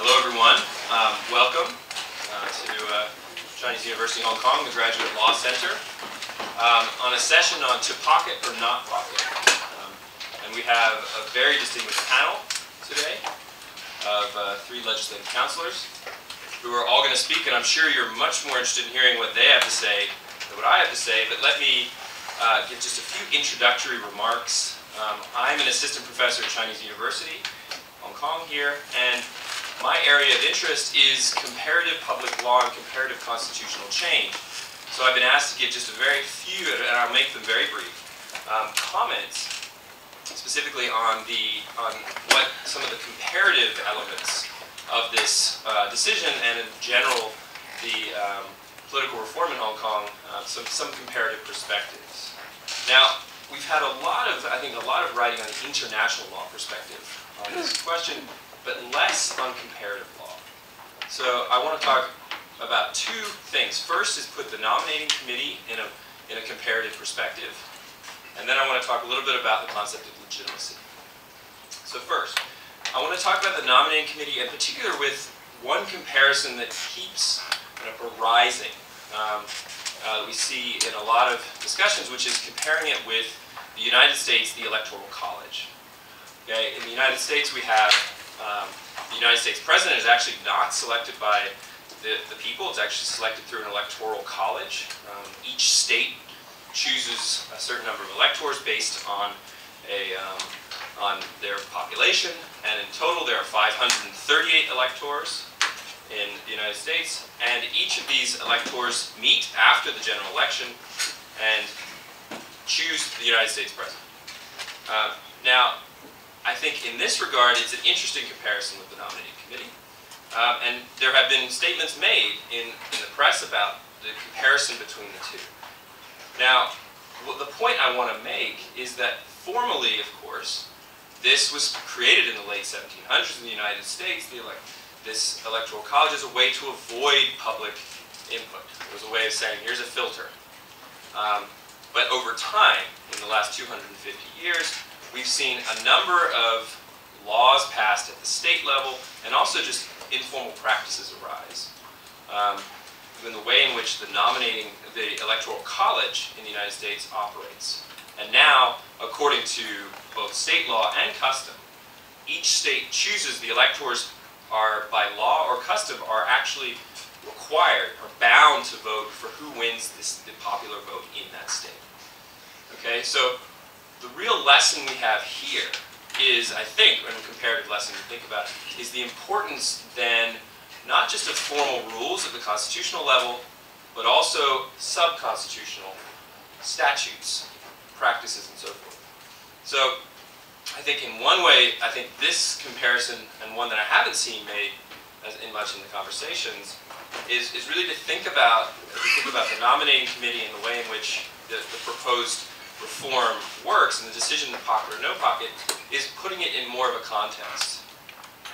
Hello, everyone. Um, welcome uh, to uh, Chinese University Hong Kong, the Graduate Law Center, um, on a session on to pocket or not pocket. Um, and we have a very distinguished panel today of uh, three legislative councillors who are all going to speak, and I'm sure you're much more interested in hearing what they have to say than what I have to say, but let me uh, give just a few introductory remarks. Um, I'm an assistant professor at Chinese University, Hong Kong here, and my area of interest is comparative public law and comparative constitutional change. So I've been asked to give just a very few, and I'll make them very brief, um, comments specifically on the on what some of the comparative elements of this uh, decision and in general the um, political reform in Hong Kong, uh, some, some comparative perspectives. Now, we've had a lot of, I think, a lot of writing on the international law perspective on this question but less on comparative law. So I want to talk about two things. First is put the nominating committee in a, in a comparative perspective. And then I want to talk a little bit about the concept of legitimacy. So first, I want to talk about the nominating committee in particular with one comparison that keeps kind of arising. Um, uh, we see in a lot of discussions, which is comparing it with the United States, the Electoral College. Okay, in the United States, we have um, the United States president is actually not selected by the, the people. It's actually selected through an electoral college. Um, each state chooses a certain number of electors based on a um, on their population, and in total there are 538 electors in the United States, and each of these electors meet after the general election and choose the United States president. Uh, now, I think in this regard, it's an interesting comparison with the nominating committee. Um, and there have been statements made in, in the press about the comparison between the two. Now, the point I want to make is that formally, of course, this was created in the late 1700s in the United States. The elect this electoral college is a way to avoid public input. It was a way of saying, here's a filter. Um, but over time, in the last 250 years, we've seen a number of laws passed at the state level and also just informal practices arise. Um, in the way in which the nominating, the Electoral College in the United States operates. And now, according to both state law and custom, each state chooses the electors are, by law or custom, are actually required or bound to vote for who wins this, the popular vote in that state. Okay, so the real lesson we have here is, I think, and a comparative lesson to think about, is the importance then not just of formal rules at the constitutional level, but also sub-constitutional statutes, practices, and so forth. So I think in one way, I think this comparison, and one that I haven't seen made as in much in the conversations, is, is really to think about, think about the nominating committee and the way in which the, the proposed reform works and the decision to pocket or no pocket is putting it in more of a context.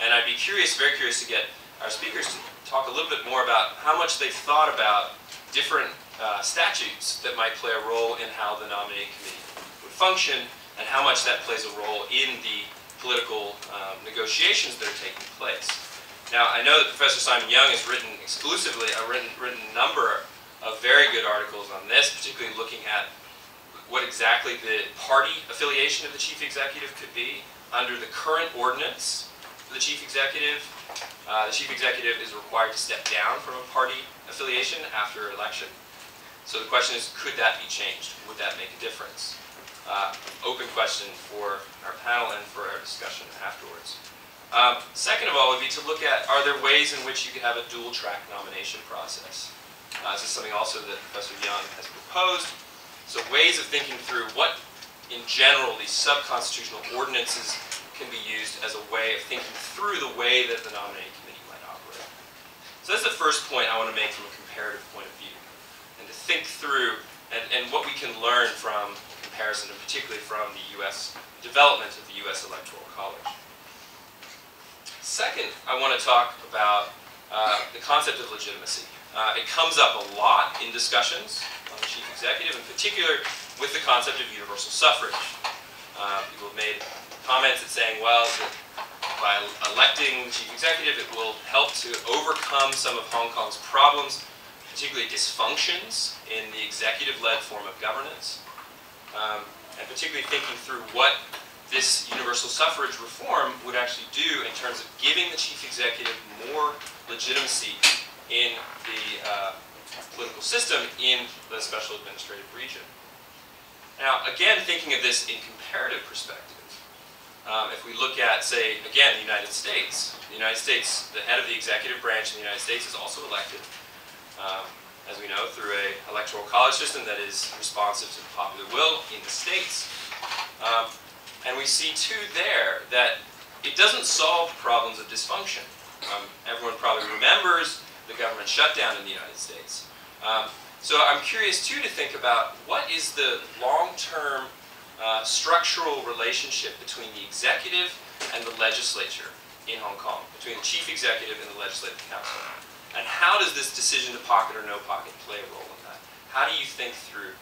And I'd be curious, very curious to get our speakers to talk a little bit more about how much they've thought about different uh, statutes that might play a role in how the nominating committee would function and how much that plays a role in the political um, negotiations that are taking place. Now, I know that Professor Simon Young has written exclusively, a written, written number of very good articles on this, particularly looking at what exactly the party affiliation of the chief executive could be. Under the current ordinance the chief executive, uh, the chief executive is required to step down from a party affiliation after election. So the question is, could that be changed? Would that make a difference? Uh, open question for our panel and for our discussion afterwards. Um, second of all would be to look at, are there ways in which you could have a dual track nomination process? Uh, this is something also that Professor Young has proposed. So ways of thinking through what, in general, these sub-constitutional ordinances can be used as a way of thinking through the way that the nominating committee might operate. So that's the first point I want to make from a comparative point of view, and to think through and, and what we can learn from comparison, and particularly from the U.S. development of the U.S. Electoral College. Second, I want to talk about uh, the concept of legitimacy. Uh, it comes up a lot in discussions on the chief executive, in particular with the concept of universal suffrage. Uh, people have made comments at saying, well, by electing the chief executive, it will help to overcome some of Hong Kong's problems, particularly dysfunctions in the executive-led form of governance, um, and particularly thinking through what this universal suffrage reform would actually do in terms of giving the chief executive more legitimacy in the uh, political system in the special administrative region. Now, again, thinking of this in comparative perspective, um, if we look at, say, again, the United States, the United States, the head of the executive branch in the United States is also elected, um, as we know, through a electoral college system that is responsive to the popular will in the states. Um, and we see too there that it doesn't solve problems of dysfunction. Um, everyone probably remembers the government shutdown in the United States. Um, so I'm curious too to think about what is the long-term uh, structural relationship between the executive and the legislature in Hong Kong, between the chief executive and the legislative council. And how does this decision to pocket or no pocket play a role in that? How do you think through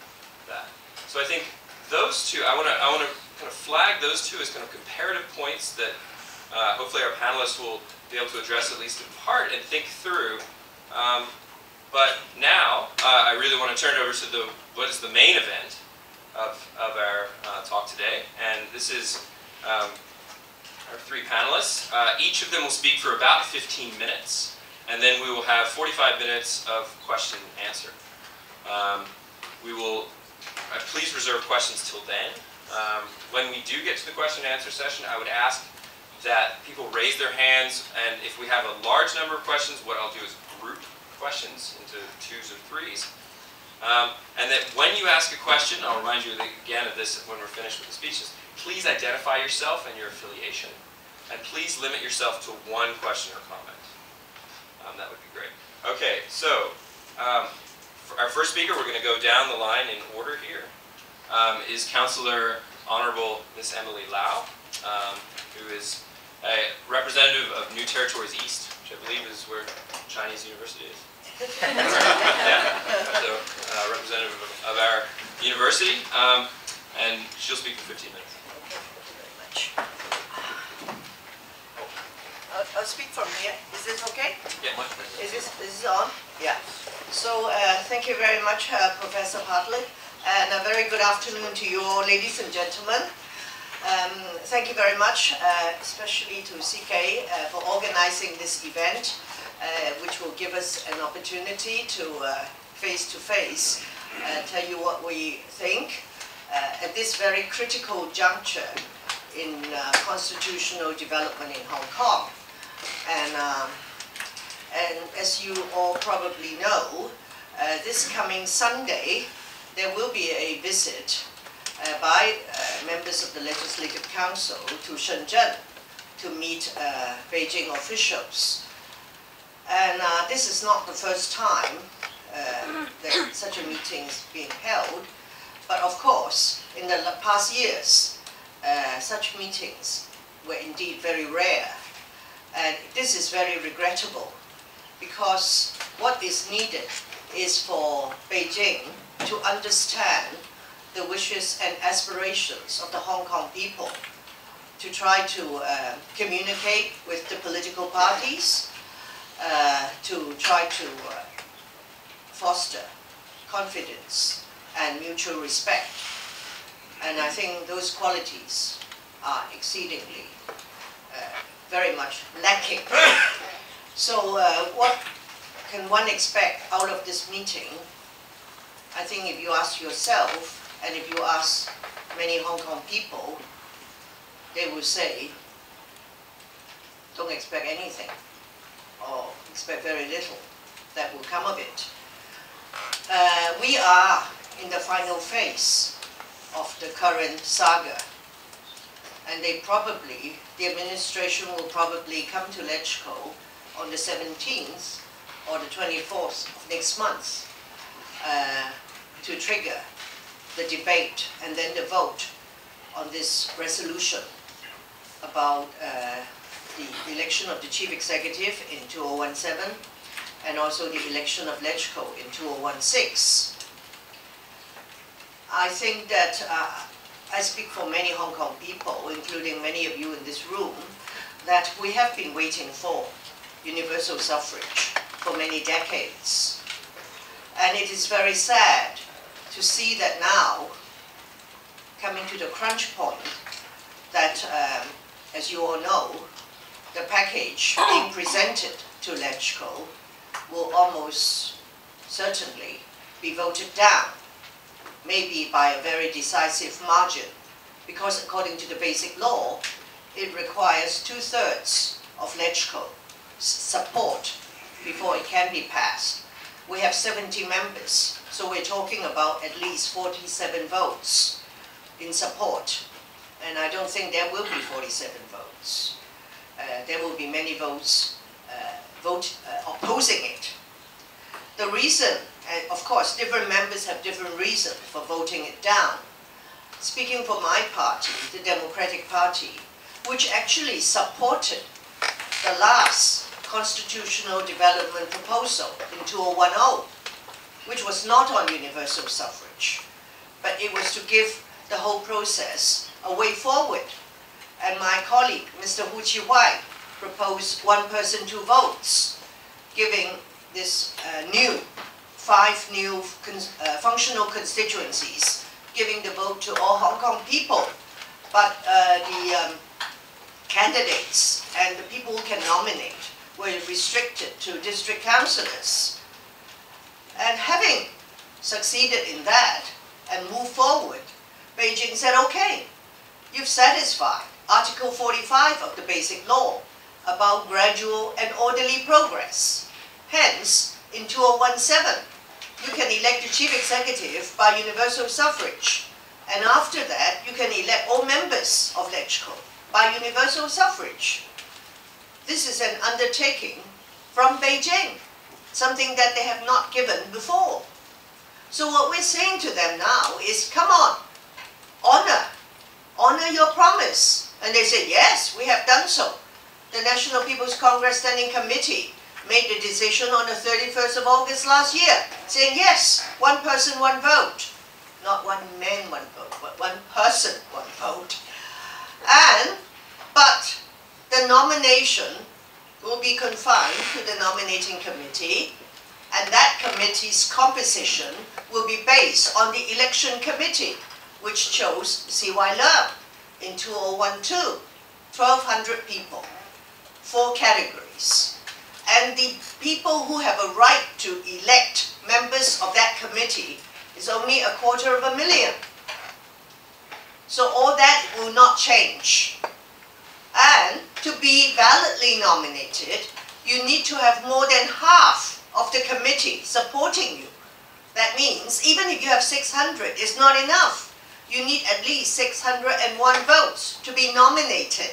that? So I think those two, I want to I want to kind of flag those two as kind of comparative points that uh, hopefully our panelists will be able to address at least in part and think through. Um, but now uh, I really want to turn it over to the what is the main event of, of our uh, talk today, and this is um, our three panelists. Uh, each of them will speak for about 15 minutes, and then we will have 45 minutes of question and answer. Um, we will uh, please reserve questions till then. Um, when we do get to the question and answer session, I would ask that people raise their hands, and if we have a large number of questions, what I'll do is group questions into twos or threes. Um, and that when you ask a question, I'll remind you again of this when we're finished with the speeches, please identify yourself and your affiliation. And please limit yourself to one question or comment. Um, that would be great. Okay, so um, our first speaker, we're going to go down the line in order here, um, is Councillor Honorable Miss Emily Lau, um, who is a representative of New Territories East, which I believe is where Chinese University is yeah. So, uh, representative of, of, our university, um, and she'll speak for 15 minutes. Thank you very much. I'll, I'll speak from here. Is this okay? Yeah. Is this, is this on? Yeah. So, uh, thank you very much, uh, Professor Partlett, and a very good afternoon to you all, ladies and gentlemen. Um, thank you very much, uh, especially to CK uh, for organizing this event. Uh, which will give us an opportunity to uh, face-to-face uh, tell you what we think at this very critical juncture in constitutional development in Hong Kong. And, um, and as you all probably know, uh, this coming Sunday, there will be a visit uh, by uh, members of the Legislative Council to Shenzhen to meet Beijing officials and uh, this is not the first time uh, that such a meeting is being held. But of course, in the past years, uh, such meetings were indeed very rare. And this is very regrettable because what is needed is for Beijing to understand the wishes and aspirations of the Hong Kong people, to try to uh, communicate with the political parties, uh, to try to uh, foster confidence and mutual respect. And I think those qualities are exceedingly uh, very much lacking. so uh, what can one expect out of this meeting? I think if you ask yourself, and if you ask many Hong Kong people, they will say, don't expect anything or expect very little that will come of it. Uh, we are in the final phase of the current saga. And they probably, the administration will probably come to LegCo on the 17th or the 24th of next month uh, to trigger the debate and then the vote on this resolution about uh, the election of the chief executive in 2017 and also the election of LegCo in 2016. I think that uh, I speak for many Hong Kong people, including many of you in this room, that we have been waiting for universal suffrage for many decades. And it is very sad to see that now, coming to the crunch point, that, um, as you all know, the package being presented to LegCo will almost certainly be voted down, maybe by a very decisive margin, because according to the basic law, it requires two-thirds of LegCo support before it can be passed. We have 70 members, so we're talking about at least 47 votes in support. And I don't think there will be 47 votes. Uh, there will be many votes uh, vote, uh, opposing it. The reason, uh, of course, different members have different reasons for voting it down. Speaking for my party, the Democratic Party, which actually supported the last constitutional development proposal in 2010, which was not on universal suffrage, but it was to give the whole process a way forward. And my colleague, Mr. Wu Chi-wai, proposed one person, two votes, giving this uh, new, five new uh, functional constituencies, giving the vote to all Hong Kong people. But uh, the um, candidates and the people who can nominate were restricted to district councillors. And having succeeded in that and moved forward, Beijing said, okay, you've satisfied Article 45 of the Basic Law about gradual and orderly progress. Hence, in 2017, you can elect the chief executive by universal suffrage. And after that, you can elect all members of LegCo by universal suffrage. This is an undertaking from Beijing, something that they have not given before. So what we're saying to them now is, come on, honor, honor your promise. And they say, yes, we have done so. The National People's Congress Standing Committee made the decision on the 31st of August last year, saying, yes, one person, one vote. Not one man, one vote, but one person, one vote. And but the nomination will be confined to the nominating committee, and that committee's composition will be based on the election committee, which chose C.Y. Leung in 2012, 1,200 people, four categories. And the people who have a right to elect members of that committee is only a quarter of a million. So all that will not change. And to be validly nominated, you need to have more than half of the committee supporting you. That means even if you have 600, it's not enough. You need at least 601 votes to be nominated.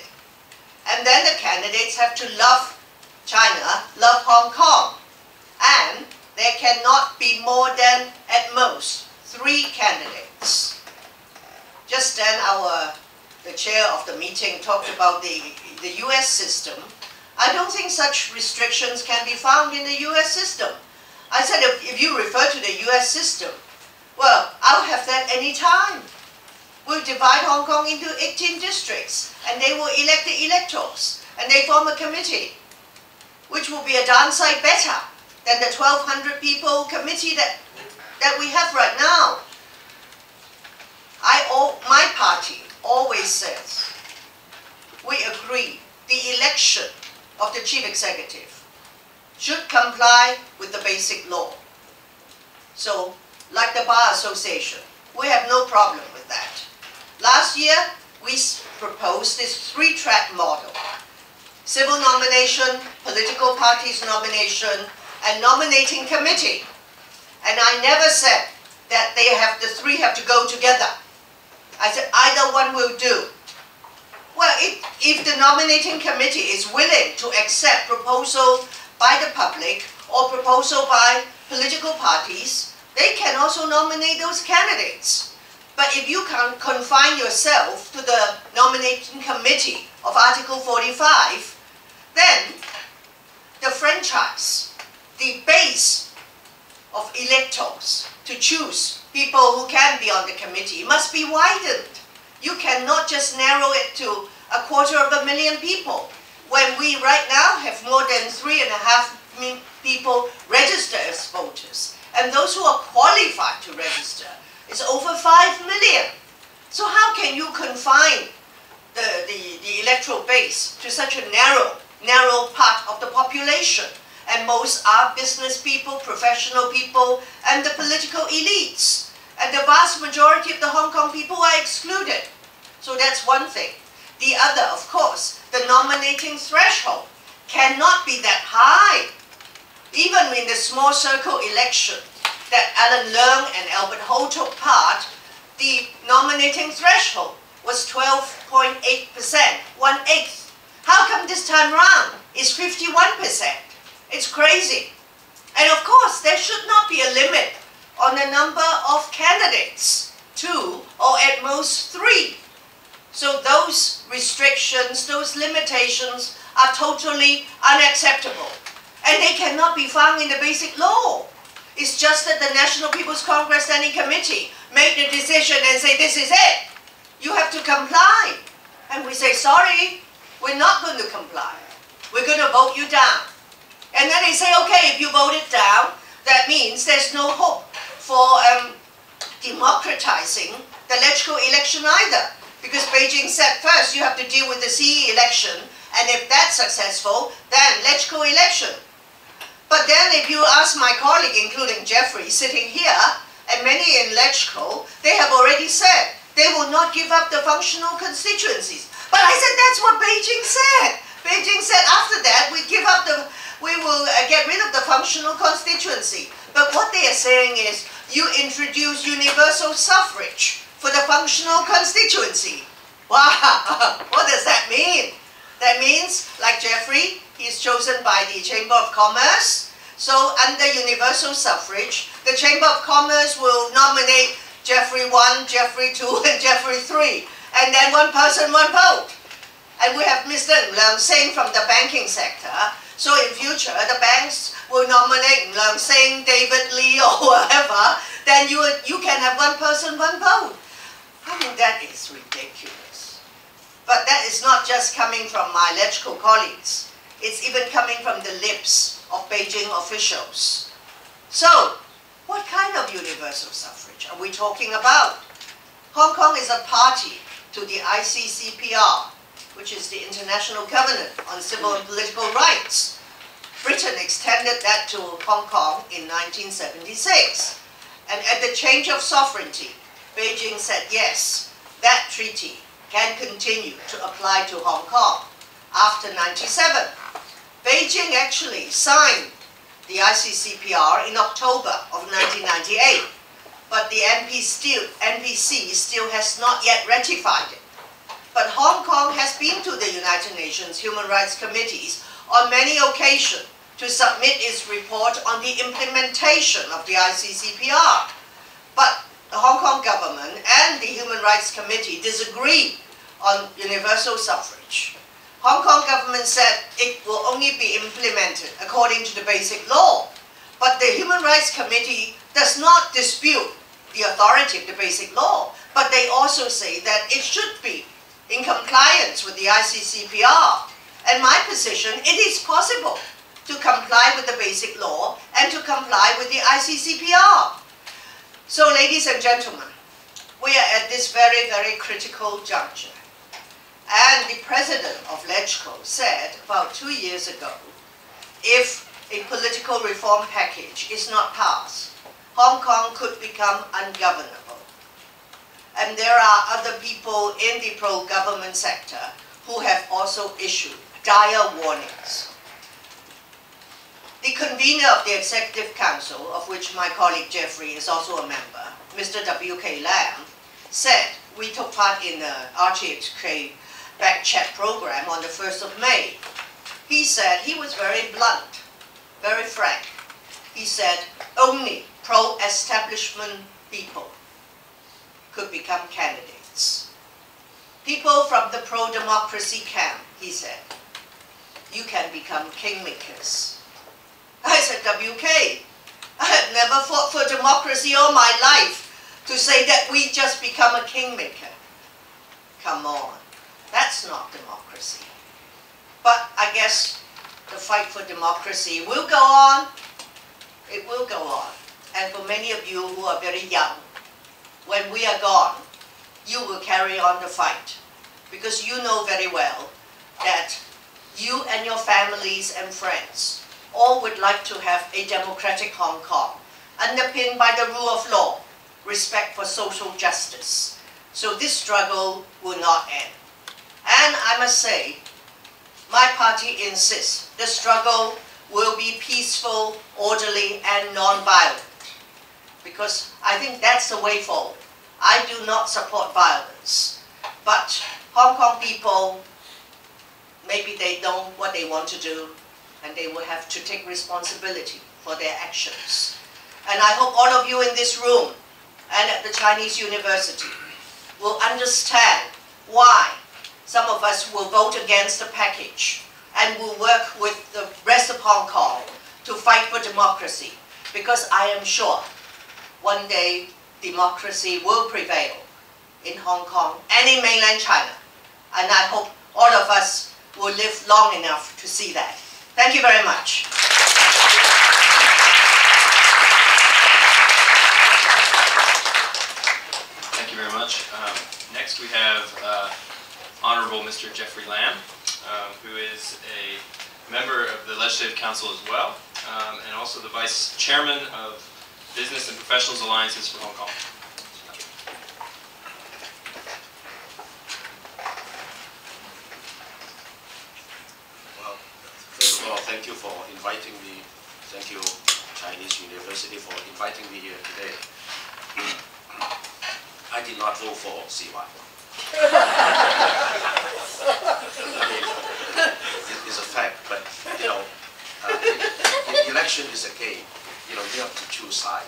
And then the candidates have to love China, love Hong Kong. And there cannot be more than, at most, three candidates. Just then our the chair of the meeting talked about the, the US system, I don't think such restrictions can be found in the US system. I said, if, if you refer to the US system, well, I'll have that any time. We'll divide Hong Kong into 18 districts, and they will elect the electors, and they form a committee, which will be a darn sight better than the 1,200 people committee that, that we have right now. I, owe my party always says, we agree the election of the chief executive should comply with the basic law. So, like the Bar Association, we have no problem with that. Last year, we proposed this three-track model. Civil nomination, political parties nomination, and nominating committee. And I never said that they have the three have to go together. I said either one will do. Well, if, if the nominating committee is willing to accept proposal by the public or proposal by political parties, they can also nominate those candidates. But if you can confine yourself to the nominating committee of Article 45, then the franchise, the base of electors to choose people who can be on the committee must be widened. You cannot just narrow it to a quarter of a million people. when we right now have more than three and a half million people registered as voters, and those who are qualified to register is over five million. So how can you confine the, the, the electoral base to such a narrow, narrow part of the population? And most are business people, professional people, and the political elites. And the vast majority of the Hong Kong people are excluded. So that's one thing. The other, of course, the nominating threshold cannot be that high. Even in the small circle election that Alan Leong and Albert Ho took part, the nominating threshold was 12.8%, one-eighth. How come this time round it's 51%? It's crazy. And of course, there should not be a limit on the number of candidates, two or at most three. So those restrictions, those limitations are totally unacceptable. And they cannot be found in the basic law. It's just that the National People's Congress Standing Committee made the decision and say, this is it. You have to comply. And we say, sorry, we're not going to comply. We're going to vote you down. And then they say, okay, if you vote it down, that means there's no hope for um, democratizing the electoral election either. Because Beijing said first you have to deal with the CE election, and if that's successful, then electoral election. But then if you ask my colleague, including Jeffrey, sitting here, and many in LegCo, they have already said they will not give up the functional constituencies. But I said that's what Beijing said. Beijing said after that we give up the, we will uh, get rid of the functional constituency. But what they are saying is you introduce universal suffrage for the functional constituency. Wow, what does that mean? That means, like Jeffrey, he's chosen by the Chamber of Commerce. So under universal suffrage, the Chamber of Commerce will nominate Jeffrey 1, Jeffrey 2, and Jeffrey 3. And then one person, one vote. And we have Mr. Leung Seng from the banking sector. So in future, the banks will nominate Leung Seng, David Li, or whoever. Then you, you can have one person, one vote. I mean, that is ridiculous. But that is not just coming from my electrical colleagues. It's even coming from the lips of Beijing officials. So, what kind of universal suffrage are we talking about? Hong Kong is a party to the ICCPR, which is the International Covenant on Civil and Political Rights. Britain extended that to Hong Kong in 1976. And at the change of sovereignty, Beijing said yes, that treaty can continue to apply to Hong Kong after 97. Beijing actually signed the ICCPR in October of 1998, but the NP still, NPC still has not yet ratified it. But Hong Kong has been to the United Nations Human Rights Committees on many occasions to submit its report on the implementation of the ICCPR. But the Hong Kong government and the Human Rights Committee disagreed on universal suffrage. Hong Kong government said it will only be implemented according to the basic law. But the Human Rights Committee does not dispute the authority of the basic law, but they also say that it should be in compliance with the ICCPR. And my position, it is possible to comply with the basic law and to comply with the ICCPR. So ladies and gentlemen, we are at this very, very critical juncture. And the president of LegCo said about two years ago, if a political reform package is not passed, Hong Kong could become ungovernable. And there are other people in the pro-government sector who have also issued dire warnings. The convener of the Executive Council, of which my colleague Jeffrey is also a member, Mr. W.K. Lam, said we took part in the RTHK Backchat program on the 1st of May. He said he was very blunt, very frank. He said only pro-establishment people could become candidates. People from the pro-democracy camp, he said, you can become kingmakers. I said, WK, I have never fought for democracy all my life to say that we just become a kingmaker. Come on. That's not democracy. But I guess the fight for democracy will go on. It will go on. And for many of you who are very young, when we are gone, you will carry on the fight. Because you know very well that you and your families and friends all would like to have a democratic Hong Kong, underpinned by the rule of law, respect for social justice. So this struggle will not end. And I must say, my party insists the struggle will be peaceful, orderly, and non-violent. Because I think that's the way forward. I do not support violence. But Hong Kong people, maybe they know what they want to do, and they will have to take responsibility for their actions. And I hope all of you in this room and at the Chinese University will understand why some of us will vote against the package and will work with the rest of Hong Kong to fight for democracy. Because I am sure one day democracy will prevail in Hong Kong and in mainland China. And I hope all of us will live long enough to see that. Thank you very much. Thank you very much. Um, next we have uh, Honorable Mr. Jeffrey Lam, um, who is a member of the Legislative Council as well, um, and also the Vice Chairman of Business and Professionals Alliances for Hong Kong. Well, first of all, thank you for inviting me. Thank you, Chinese University, for inviting me here today. I did not vote for CY. I mean, it- it's a fact, but, you know, uh, the election is a game. You know, you have to choose side.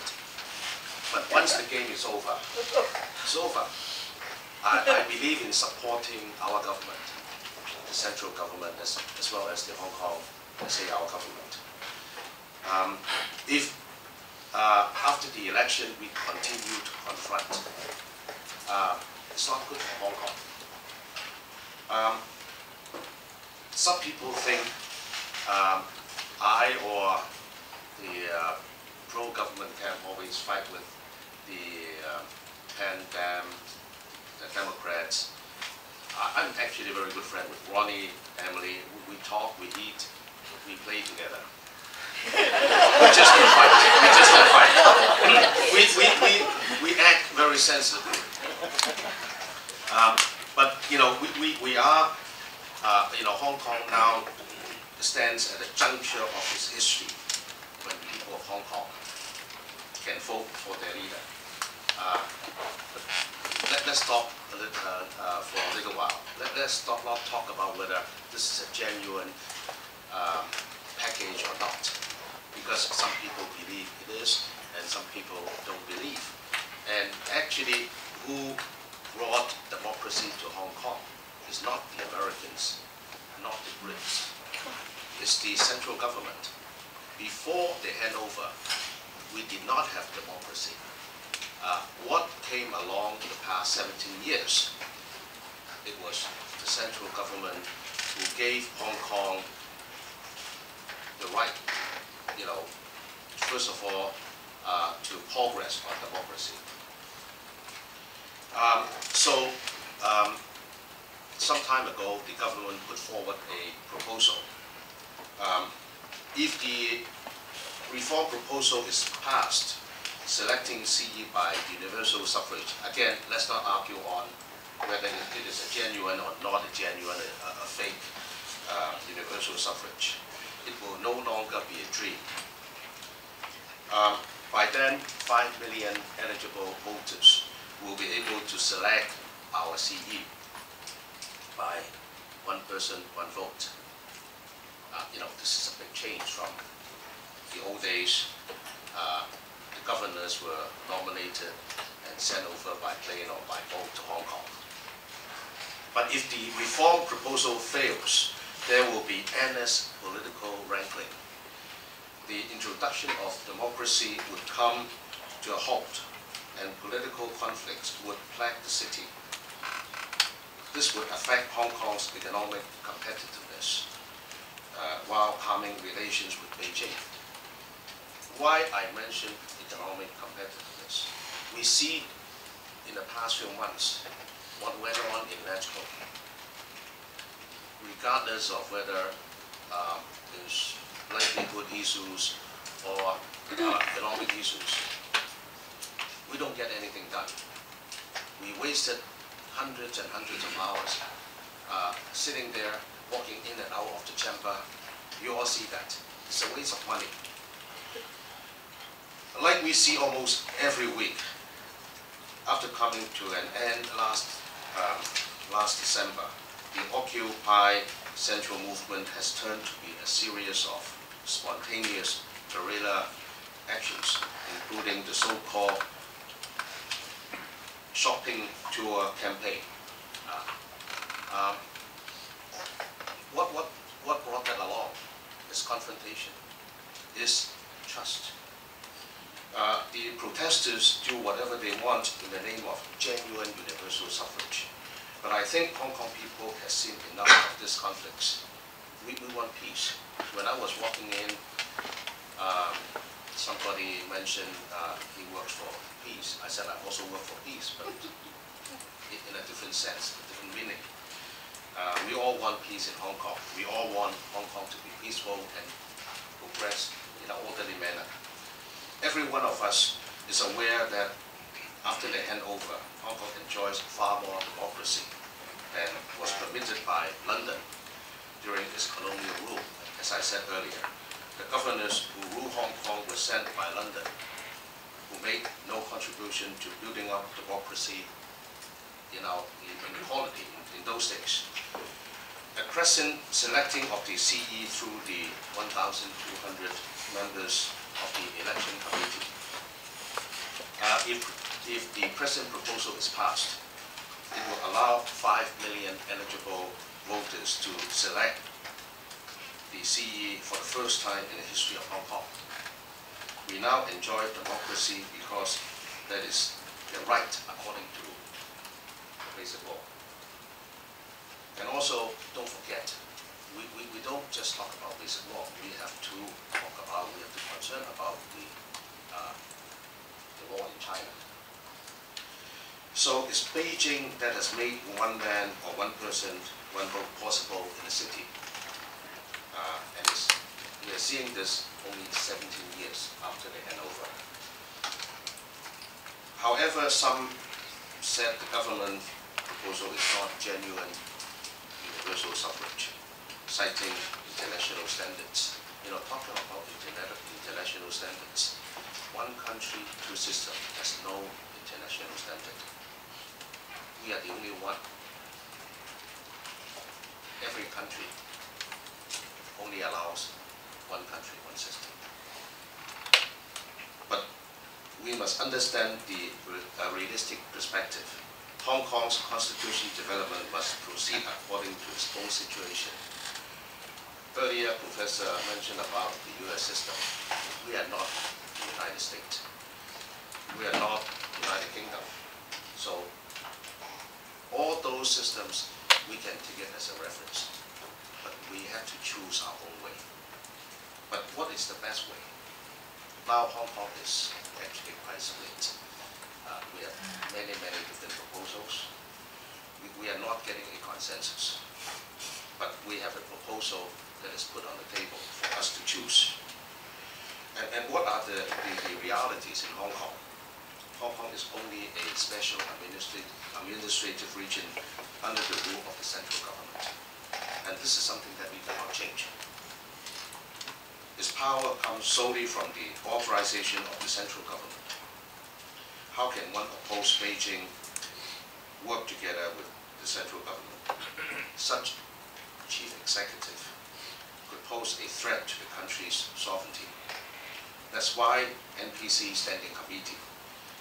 But once the game is over, it's over. I, I believe in supporting our government the central government as, as well as the Hong Kong, let's say our government. Um, if uh, after the election we continue to confront, uh, it's not good for Hong Kong. Um, some people think um, I or the uh, pro-government camp always fight with the uh, Pan Dam, the Democrats, I- I'm actually a very good friend with Ronny, Emily. We- We talk, we eat, we play together. we just don't fight. We just don't fight. we, we, we, we act very sensibly. Um, but, you know, we, we, we are, uh, you know, Hong Kong now stands at a juncture of its history when the people of Hong Kong can vote for their leader. Uh, let, let's talk a little, uh, uh, for a little while. Let, let's talk, not talk about whether this is a genuine um, package or not, because some people believe it is, and some people don't believe. And actually, who brought democracy to Hong Kong is not the Americans, not the Brits. It's the central government. Before the handover, we did not have democracy uh, what came along in the past 17 years, it was the central government who gave Hong Kong the right, you know, first of all, uh, to progress on democracy. Um, so, um, some time ago, the government put forward a proposal. Um, if the reform proposal is passed, selecting CE by universal suffrage. Again, let's not argue on whether it is a genuine or not a genuine, a, a fake uh, universal suffrage. It will no longer be a dream. Um, by then, 5 million eligible voters will be able to select our CE by one person, one vote. Uh, you know, this is a big change from the old days. Uh, governors were nominated and sent over by plane or by boat to Hong Kong. But if the reform proposal fails, there will be endless political wrangling. The introduction of democracy would come to a halt and political conflicts would plague the city. This would affect Hong Kong's economic competitiveness. uh, while harming relations with Beijing. Why I mention economic competitiveness? We see in the past few months what went on in LegCo. Regardless of whether um, there's livelihood issues or uh, economic issues, we don't get anything done. We wasted hundreds and hundreds of hours uh, sitting there, walking in and out of the chamber. You all see that. It's a waste of money. Like we see almost every week, after coming to an end last, um, last December, the Occupy Central Movement has turned to be a series of spontaneous guerrilla actions, including the so-called shopping tour campaign. Uh, um, what, what, what brought that along is confrontation, is trust. Uh, the protesters do whatever they want in the name of genuine universal suffrage. But I think Hong Kong people have seen enough of these conflicts. We, we want peace. When I was walking in, um, somebody mentioned uh, he works for peace. I said I also work for peace, but in a different sense, a different meaning. Uh, we all want peace in Hong Kong. We all want Hong Kong to be peaceful and progress in an orderly manner. Every one of us is aware that after the handover, Hong Kong enjoys far more democracy than was permitted by London during its colonial rule. As I said earlier, the governors who rule Hong Kong were sent by London, who made no contribution to building up democracy in our in in the those days. A crescent selecting of the CE through the 1,200 members of the election committee. Uh, if, if the present proposal is passed, it will allow 5 million eligible voters to select the CE for the first time in the history of Hong Kong. We now enjoy democracy because that is the right according to the basic law. And also, don't forget, we, we, we don't just talk about basic law, we have to talk about, we have to concern about the, uh, the law in China. So it's Beijing that has made one man or one person, one vote possible in the city. Uh, and we are seeing this only 17 years after the handover. However, some said the government proposal is not genuine universal suffrage, citing international standards. You know, talking about international standards, one country, two systems has no international standard. We are the only one. Every country only allows one country, one system. But we must understand the uh, realistic perspective. Hong Kong's constitution development must proceed according to its own situation. Earlier, Professor mentioned about the US system. We are not the United States. We are not United Kingdom. So all those systems, we can take it as a reference. But we have to choose our own way. But what is the best way? Now Hong Kong is actually quite split. Uh, we have many, many different proposals. We, we are not getting a consensus. But we have a proposal that is put on the table for us to choose. And, and what are the, the, the realities in Hong Kong? Hong Kong is only a special administrative, administrative region under the rule of the central government. And this is something that we cannot change. Its power comes solely from the authorization of the central government. How can one oppose Beijing work together with the central government? Such chief executive pose a threat to the country's sovereignty. That's why NPC Standing Committee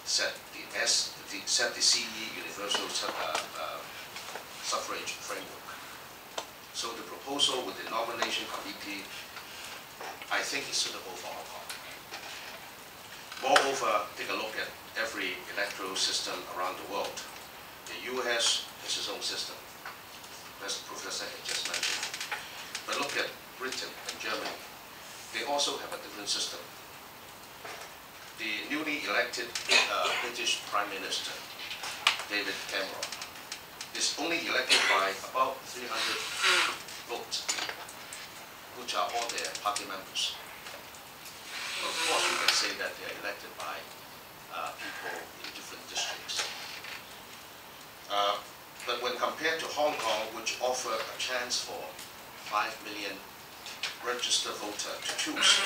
set the S, the, set the CE Universal uh, uh, Suffrage Framework. So the proposal with the nomination committee, I think is suitable for Hong Kong. Moreover, take a look at every electoral system around the world. The US has its own system, as professor had just mentioned. But look at Britain and Germany, they also have a different system. The newly elected uh, British Prime Minister, David Cameron, is only elected by about 300 votes, which are all their party members. Of course, you can say that they are elected by uh, people in different districts. Uh, But when compared to Hong Kong, which offer a chance for 5 million registered voter to choose,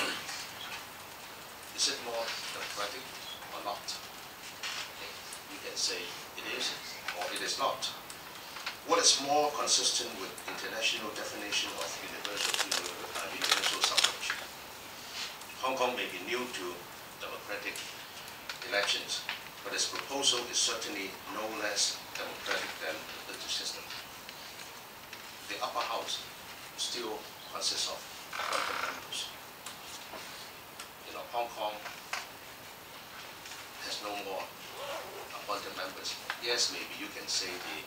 is it more democratic or not? We can say it is or it is not. What is more consistent with international definition of universal, universal suffrage? Hong Kong may be new to democratic elections, but its proposal is certainly no less democratic than the British system. The upper house still consists of You know, Hong Kong has no more appointed members. Yes, maybe you can say the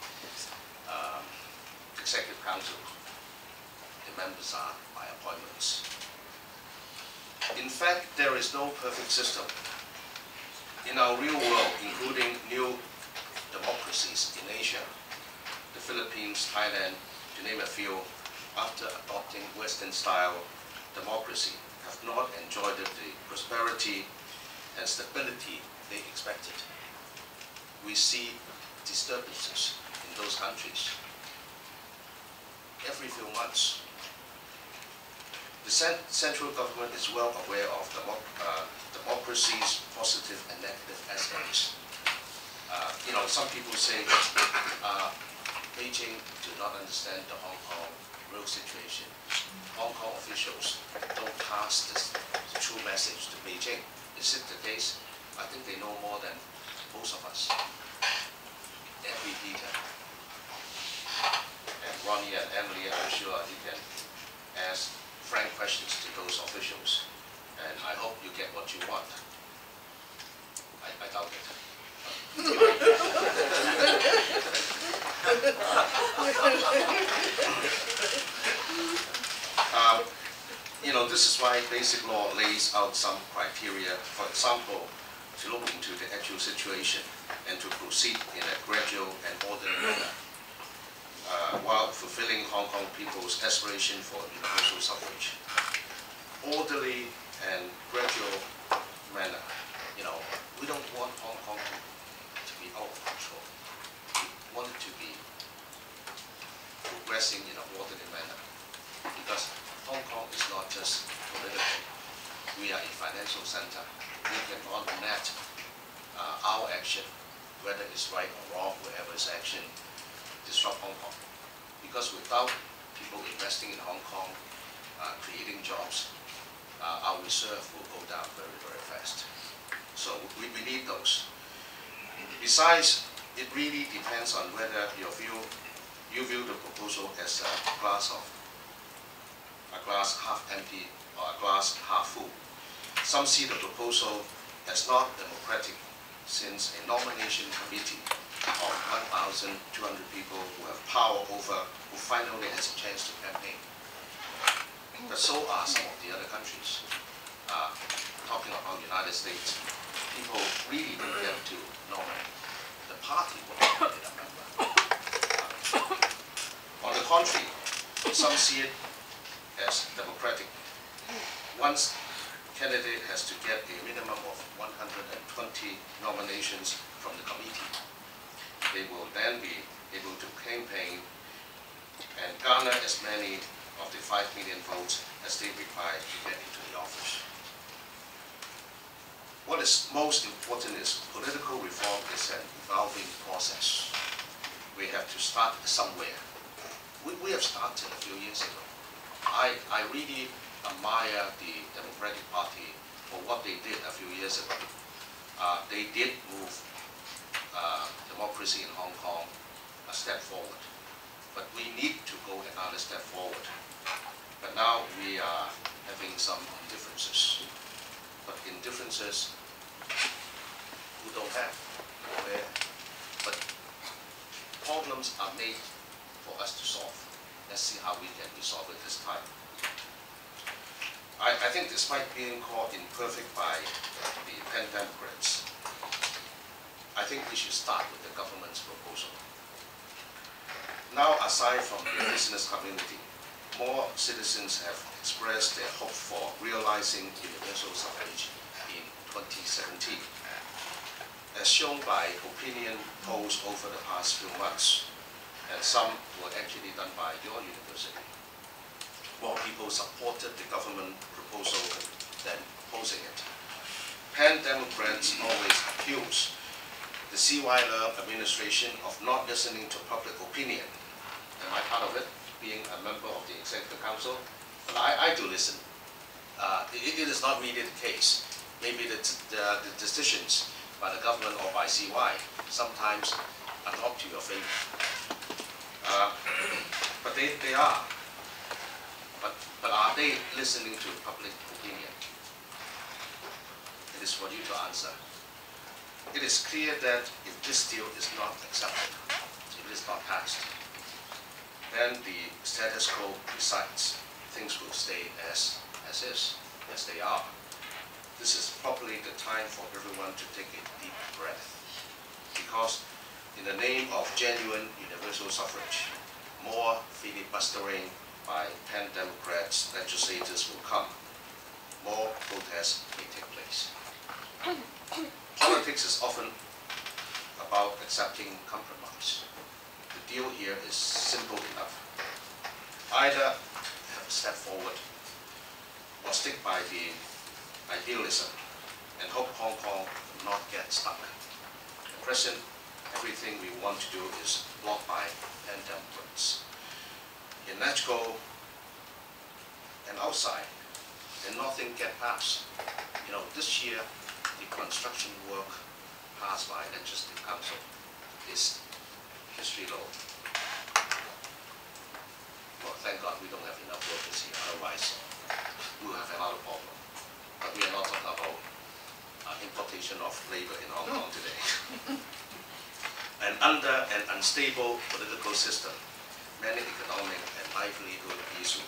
um, executive council, the members are by appointments. In fact, there is no perfect system. In our real world, including new democracies in Asia, the Philippines, Thailand, to name a few, after adopting Western-style democracy, have not enjoyed the prosperity and stability they expected. We see disturbances in those countries every few months. The cen- central government is well aware of demo- uh, democracy's positive and negative aspects. Uh, you know, some people say uh, Beijing do not understand the Hong Kong real situation. Hong Kong officials don't pass this true message to Beijing. Is it the case? I think they know more than most of us. Every detail. And Ronny and Emily, I'm sure you can ask frank questions to those officials. And I hope you get what you want. I, I doubt it. Um, You know, this is why basic law lays out some criteria, for example, to look into the actual situation and to proceed in a gradual and orderly manner, uh, while fulfilling Hong Kong people's aspiration for universal suffrage. Orderly and gradual manner, you know, we don't want Hong Kong to, to be out of control. We want it to be progressing in an orderly manner because Hong Kong is not just political. We are a financial center. We cannot let uh, our action, whether it's right or wrong, whatever is action, disrupt Hong Kong. Because without people investing in Hong Kong, uh, creating jobs, uh, our reserve will go down very, very fast. So we, we need those. Besides, it really depends on whether your view, you view the proposal as a glass of a glass half empty or a glass half full. Some see the proposal as not democratic since a nomination committee of 1,200 people who have power over, who finally has a chance to campaign. But so are some of the other countries. Uh, Talking about the United States, people really don't get to nominate. The party will a member. Uh, On the contrary, some see it as democratic. Once candidate has to get a minimum of 120 nominations from the committee, they will then be able to campaign and garner as many of the 5 million votes as they require to get into the office. What is most important is political reform is an evolving process. We have to start somewhere. We, we have started a few years ago. I, I really admire the Democratic Party for what they did a few years ago. Uh, they did move uh, democracy in Hong Kong a step forward. But we need to go another step forward. But now we are having some differences. But in differences, we don't have. But problems are made for us to solve. Let's see how we can resolve it this time. I, I think despite being called imperfect by the Pan Democrats, I think we should start with the government's proposal. Now, aside from the business community, more citizens have expressed their hope for realizing universal suffrage in 2017. As shown by opinion polls over the past few months, and some were actually done by your university, more people supported the government proposal than opposing it. Pan Democrats always accuse the C.Y. Administration of not listening to public opinion. Am I part of it, being a member of the executive council? But I, I do listen. Uh, it, it is not really the case. Maybe the, the, the decisions by the government or by CY sometimes are not to your favor. Uh, but they, they are. But, but are they listening to public opinion? It is for you to answer. It is clear that if this deal is not accepted, if it is not passed, then the status quo resides. Things will stay as, as is, as they are. This is probably the time for everyone to take a deep breath. Because in the name of genuine universal suffrage, more filibustering by Pan Democrats legislators will come. More protests may take place. Politics is often about accepting compromise. The deal here is simple enough. Either have a step forward or stick by the idealism and hope Hong Kong will not get stuck. At present, everything we want to do is blocked by Pan Democrats. In LegCo and outside, and nothing get passed. You know, this year, the construction work passed by Legislative Council is history low. Well, thank God we don't have enough workers here, otherwise we'll have another problem. But we are not talking about uh, importation of labor in Hong Kong today. and under an unstable political system, many economic and livelihood issues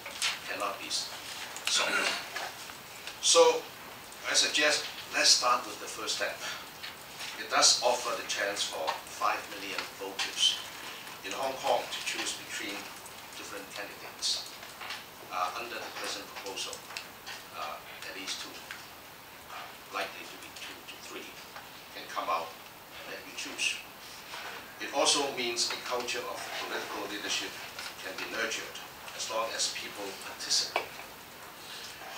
cannot be solved. So I suggest let's start with the first step. It does offer the chance for 5 million voters in Hong Kong to choose between different candidates. Uh, under the present proposal, uh, at least two, uh, likely to be two to three, can come out and let you choose. It also means a culture of political leadership can be nurtured as long as people participate.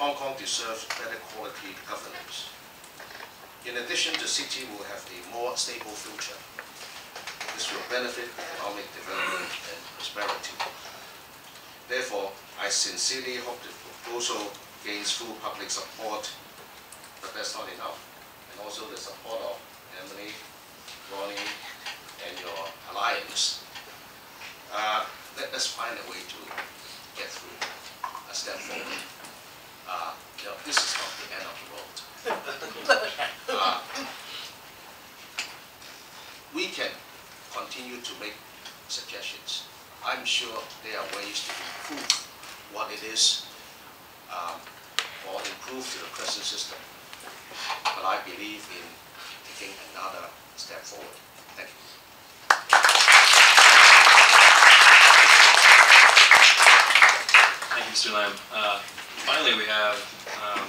Hong Kong deserves better quality governance. In addition, the city will have a more stable future. This will benefit economic development and prosperity. Therefore, I sincerely hope the proposal gains full public support, but that's not enough. And also the support of Emily, Ronny, and your alliance. Uh, let us find a way to get through a step forward. Uh, you know, this is not the end of the road. Uh, we can continue to make suggestions. I'm sure there are ways to improve what it is um, or improve the present system. But I believe in taking another step forward. Thank you. Thank you, Mr. Lam. Uh, Finally, we have um,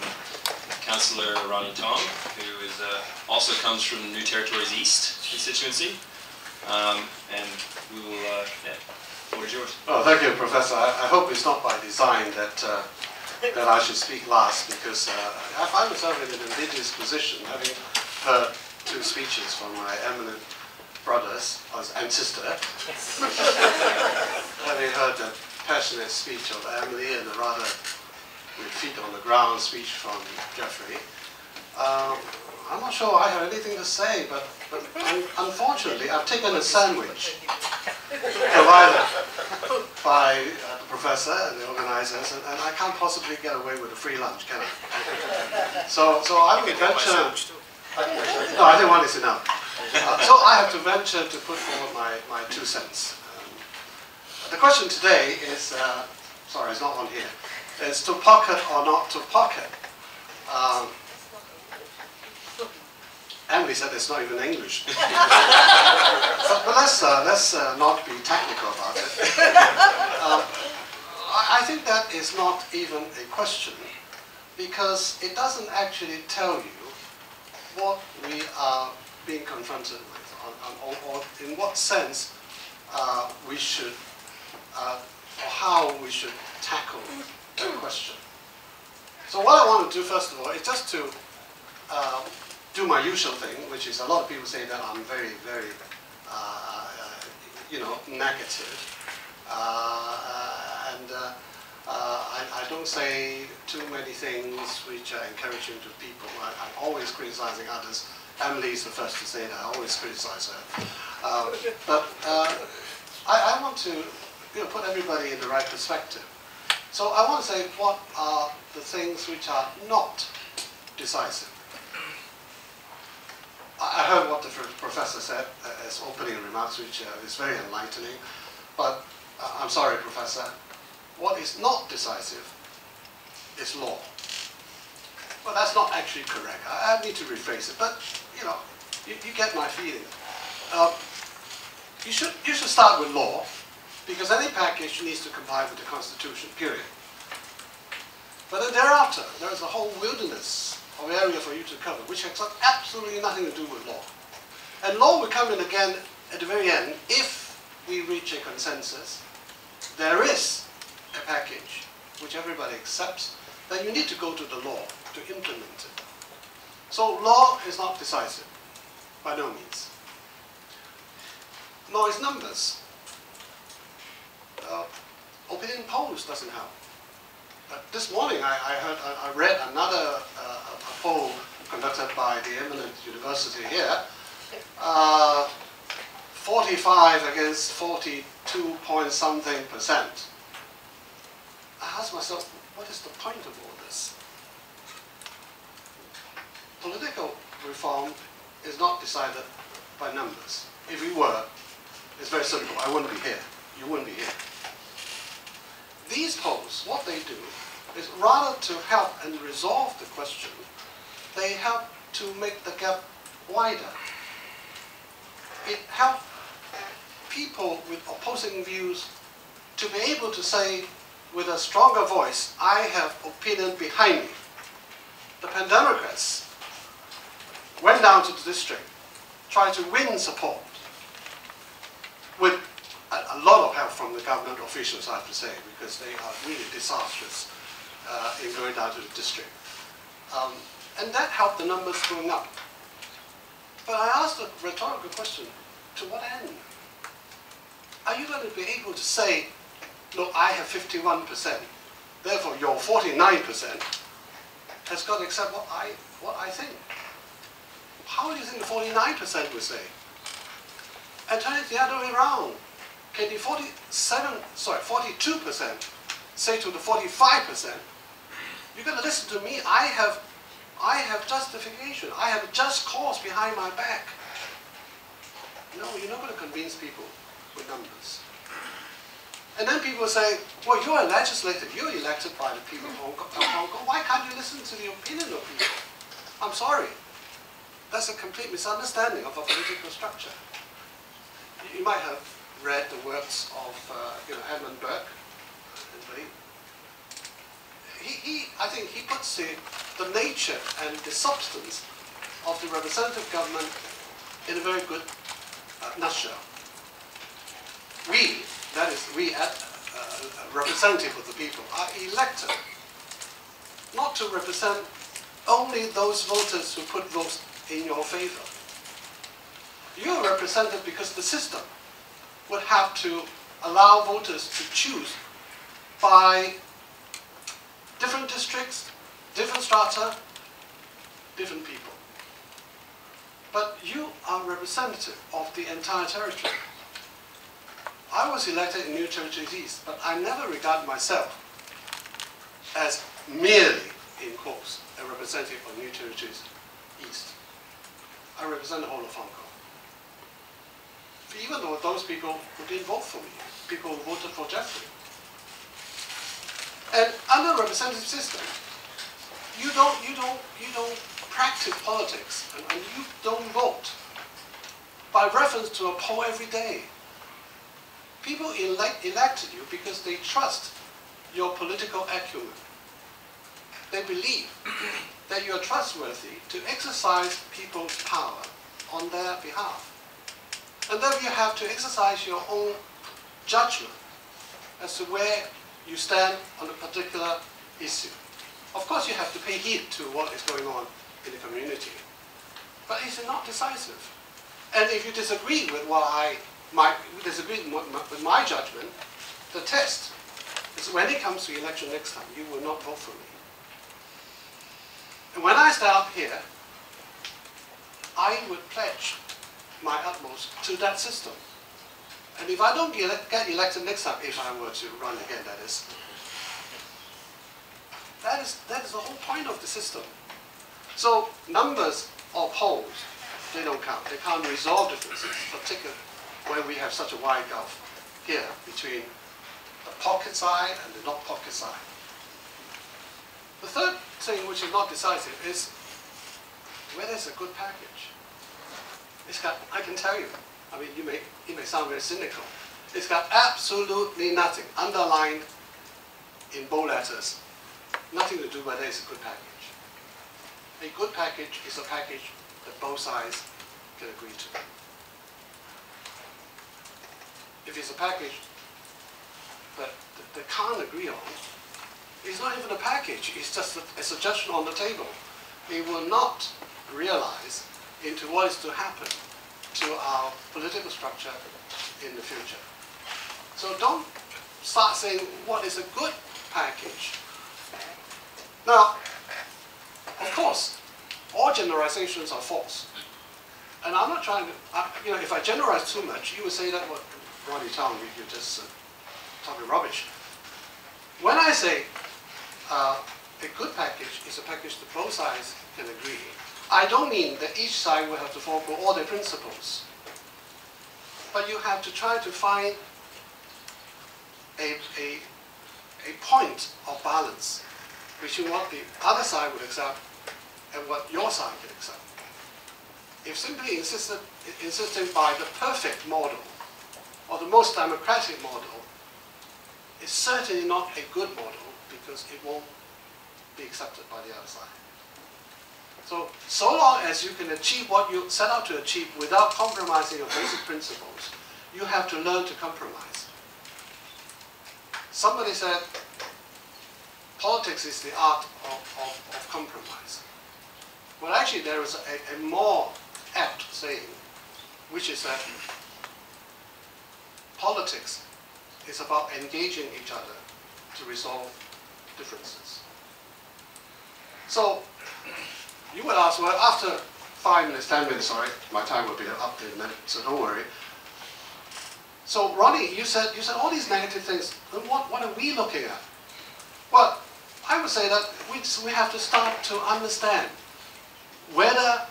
Councillor Ronny Tong, who is, uh, also comes from New Territories East constituency. Um, And we will, uh, yeah, floor is yours. Oh, thank you, Professor. I, I hope it's not by design that, uh, that I should speak last because uh, I find myself in an ambiguous position having heard two speeches from my eminent brothers and sister. having heard the passionate speech of Emily and a rather with feet on the ground speech from Jeffrey. Um, I'm not sure I have anything to say, but, but un- unfortunately, I've taken a sandwich provided by uh, the professor and the organizers, and, and I can't possibly get away with a free lunch, can I? So, so I would venture. No, I think one is enough. Uh, so I have to venture to put forward my, my two cents. The question today is, uh, sorry, it's not on here. is to pocket or not to pocket. Um, Emily said it's not even English. but, but let's, uh, let's uh, not be technical about it. Um, I, think that is not even a question because it doesn't actually tell you what we are being confronted with on, or, or in what sense uh, we should, uh, or how we should tackle that question. So what I want to do first of all is just to uh, do my usual thing, which is a lot of people say that I'm very, very, uh, uh, you know, negative. Uh, and uh, I, I don't say too many things which are encouraging to people. I, I'm always criticizing others. Emily is the first to say that. I always criticize her. Um, but uh, I, I want to you know, put everybody in the right perspective. So I want to say what are the things which are not decisive. I heard what the professor said uh, as opening remarks, which uh, is very enlightening. But uh, I'm sorry, Professor, what is not decisive is law. Well, that's not actually correct. I, I need to rephrase it. But, you know, you, you get my feeling. Uh, you, should, you should start with law, because any package needs to comply with the Constitution, period. But then thereafter, there is a whole wilderness of area for you to cover, which has absolutely nothing to do with law. And law will come in again at the very end if we reach a consensus. There is a package which everybody accepts, then you need to go to the law to implement it. So law is not decisive, by no means. Law is numbers. Uh, opinion polls doesn't help. Uh, this morning I, I heard, I, read another uh, poll conducted by the eminent university here. Uh, 45 against 42 point something percent. I asked myself, what is the point of all this? Political reform is not decided by numbers. If we were, it's very simple. I wouldn't be here. You wouldn't be here. These polls, what they do is rather to help and resolve the question, they help to make the gap wider. It helps people with opposing views to be able to say with a stronger voice, I have opinion behind me. The Pandemocrats went down to the district, tried to win support with a, lot of help from the government officials, I have to say, because they are really disastrous uh, in going down to the district. Um, and that helped the numbers going up. But I asked a rhetorical question, to what end? Are you going to be able to say, look, I have 51%, therefore your 49% has got to accept what I, what I think? How do you think the 49% will say? And turn it the other way around. Can the 47, sorry, 42% say to the 45%, you're going to listen to me, I have, I have justification, I have a just cause behind my back. No, you're not going to convince people with numbers. And then people say, well, you're a legislator, you're elected by the people of Hong Kong, why can't you listen to the opinion of people? I'm sorry. That's a complete misunderstanding of our political structure. You might have read the works of uh, you know, Edmund Burke. He, he, I think he puts the, the nature and the substance of the representative government in a very good uh, nutshell. We, that is, we at, uh, representative of the people, are elected not to represent only those voters who put votes in your favor. You are represented because the system would have to allow voters to choose by different districts, different strata, different people. But you are representative of the entire territory. I was elected in New Territories East, but I never regard myself as merely, in quotes, a representative of New Territories East. I represent the whole of Hong Kong. Even though those people who didn't vote for me, people who voted for Jeffrey. And under representative system, you don't, you don't, you don't practice politics and, and you don't vote by reference to a poll every day. People elect, elected you because they trust your political acumen. They believe that you are trustworthy to exercise people's power on their behalf. And then you have to exercise your own judgment as to where you stand on a particular issue. Of course, you have to pay heed to what is going on in the community, but it's not decisive. And if you disagree with what I might disagree with my judgment, the test is when it comes to the election next time, you will not vote for me. And when I stand up here, I would pledge my utmost to that system. And if I don't get, get elected next time, if I were to run again, that is, that is, that is the whole point of the system. So numbers of polls, they don't count. They can't resolve differences, particularly when we have such a wide gulf here between the pocket side and the not pocket side. The third thing which is not decisive is whether it's a good package. It's got, I can tell you, I mean, you may, it may sound very cynical. It's got absolutely nothing underlined in bold letters. Nothing to do whether it's a good package. A good package is a package that both sides can agree to. If it's a package that they can't agree on, it's not even a package, it's just a, a suggestion on the table. They will not realize into what is to happen to our political structure in the future. So don't start saying what is a good package. Now, of course, all generalizations are false. And I'm not trying to, I, you know, if I generalize too much, you would say that what Ronny Tong, you, you're just uh, talking rubbish. When I say uh, a good package is a package that both sides can agree, I don't mean that each side will have to follow all their principles. But you have to try to find a, a, a point of balance between what the other side would accept and what your side can accept. If simply insisted, insisting by the perfect model or the most democratic model, is certainly not a good model because it won't be accepted by the other side. So, so long as you can achieve what you set out to achieve without compromising your basic principles, you have to learn to compromise. Somebody said, politics is the art of, of, of compromise. Well, actually, there is a, a more apt saying, which is that politics is about engaging each other to resolve differences. So, you would ask, well, after five minutes, ten minutes, sorry, my time will be up in a minute, so don't worry. So, Ronny, you said you said all these negative things. What what are we looking at? Well, I would say that we we have to start to understand whether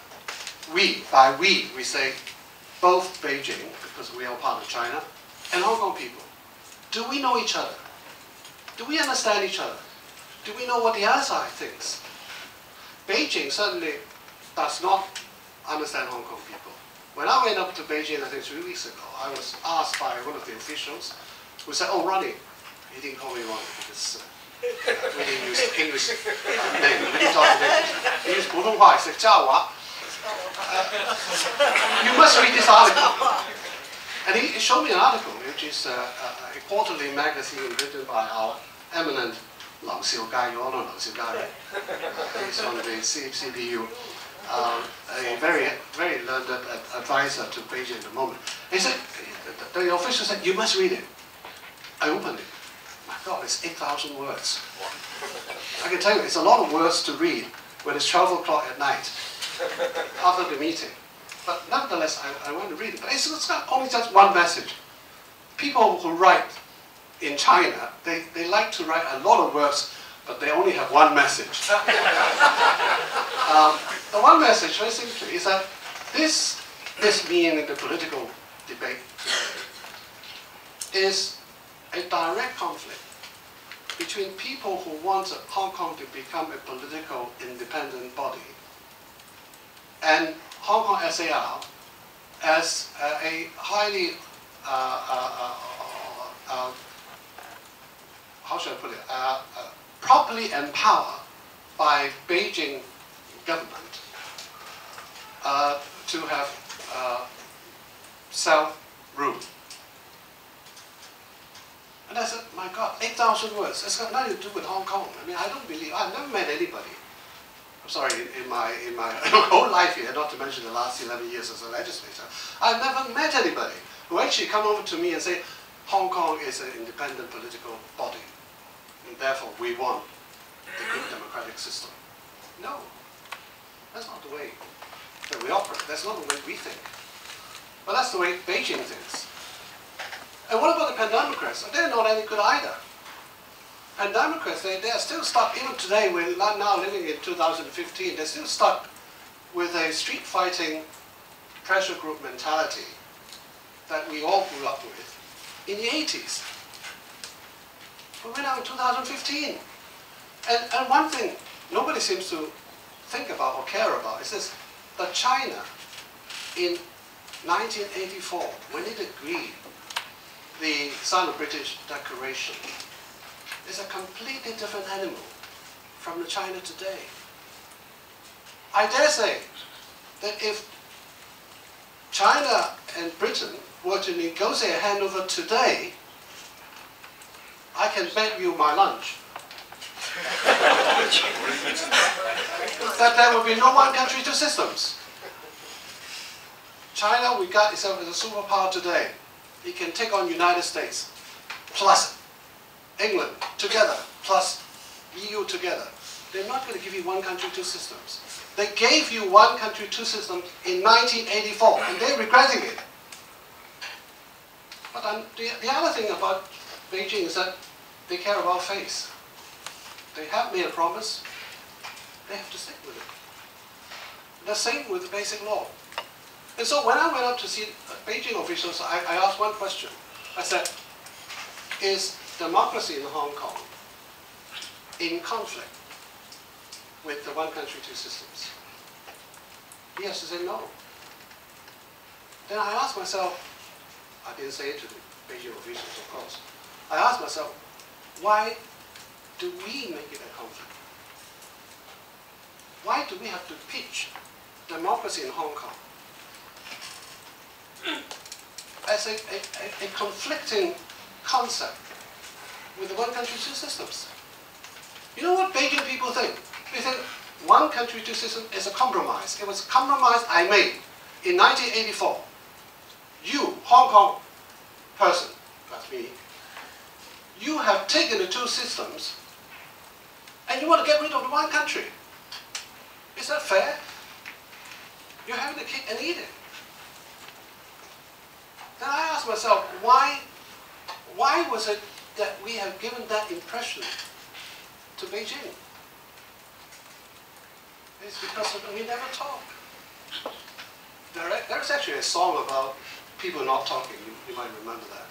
we, by we, we say both Beijing, because we are part of China, and Hong Kong people, do we know each other? Do we understand each other? Do we know what the other side thinks? Beijing suddenly does not understand Hong Kong people. When I went up to Beijing, I think three weeks ago, I was asked by one of the officials who said, oh, Ronny, he didn't call me Ronny because uh, we didn't use English name, we didn't talk English. He used Putonghua, he said, Uh, you must read this article. And he, he showed me an article, which is uh, a, a quarterly magazine written by our eminent Lau Siu-kai, you all know the CPU, um, a very, very learned advisor to Beijing at the moment. He said, the, official said, you must read it. I opened it. My God, it's 8,000 words. I can tell you, it's a lot of words to read when it's 12 o'clock at night after the meeting. But nonetheless, I, I went to read it. But it's, it's got only just one message. People who write in China, they, they like to write a lot of words, but they only have one message. um, the one message, very simply, is that this, this being the political debate is a direct conflict between people who want Hong Kong to become a political independent body and Hong Kong SAR as uh, a highly, uh, uh, uh, uh, how should I put it, uh, uh, properly empowered by Beijing government uh, to have uh, self-rule. And I said, my God, 8,000 words. It's got nothing to do with Hong Kong. I mean, I don't believe, I've never met anybody. I'm sorry, in, my, in my whole life here, not to mention the last 11 years as a legislator, I've never met anybody who actually come over to me and say, Hong Kong is an independent political body, and therefore we want the good democratic system. No, that's not the way that we operate. That's not the way we think. But that's the way Beijing thinks. And what about the pan-democrats? They're not any good either. And Democrats, they, they are still stuck, even today, we're now living in 2015, they're still stuck with a street fighting pressure group mentality that we all grew up with in the 80s. But we're now in 2015. And, and one thing nobody seems to think about or care about is this, that China in 1984, when it agreed the Sino-British Declaration, is a completely different animal from the China today. I dare say that if China and Britain were to negotiate a handover today, I can bet you my lunch that there will be no one country, two systems. China regard itself as a superpower today. It can take on United States, plus England together, plus EU together. They're not going to give you one country, two systems. They gave you one country, two systems in 1984, and they're regretting it. But um, the, the other thing about Beijing is that they care about face. They have made a promise, they have to stick with it. The same with the basic law. And so when I went up to see Beijing officials, I, I asked one question. I said, is democracy in Hong Kong in conflict with the one country, two systems? He has to say no. Then I asked myself, I didn't say it to the Beijing officials, of course. I asked myself, why do we make it a conflict? Why do we have to pitch democracy in Hong Kong as a, a, a, conflicting concept with the one country, two systems? You know what Beijing people think? They think one country, two systems is a compromise. It was a compromise I made in 1984. You, Hong Kong person, that's me, you have taken the two systems and you want to get rid of the one country. Is that fair? You're having the cake and eat it. Then I ask myself, why, why was it that we have given that impression to Beijing? It's because we never talk. There, there's actually a song about people not talking. You, you might remember that.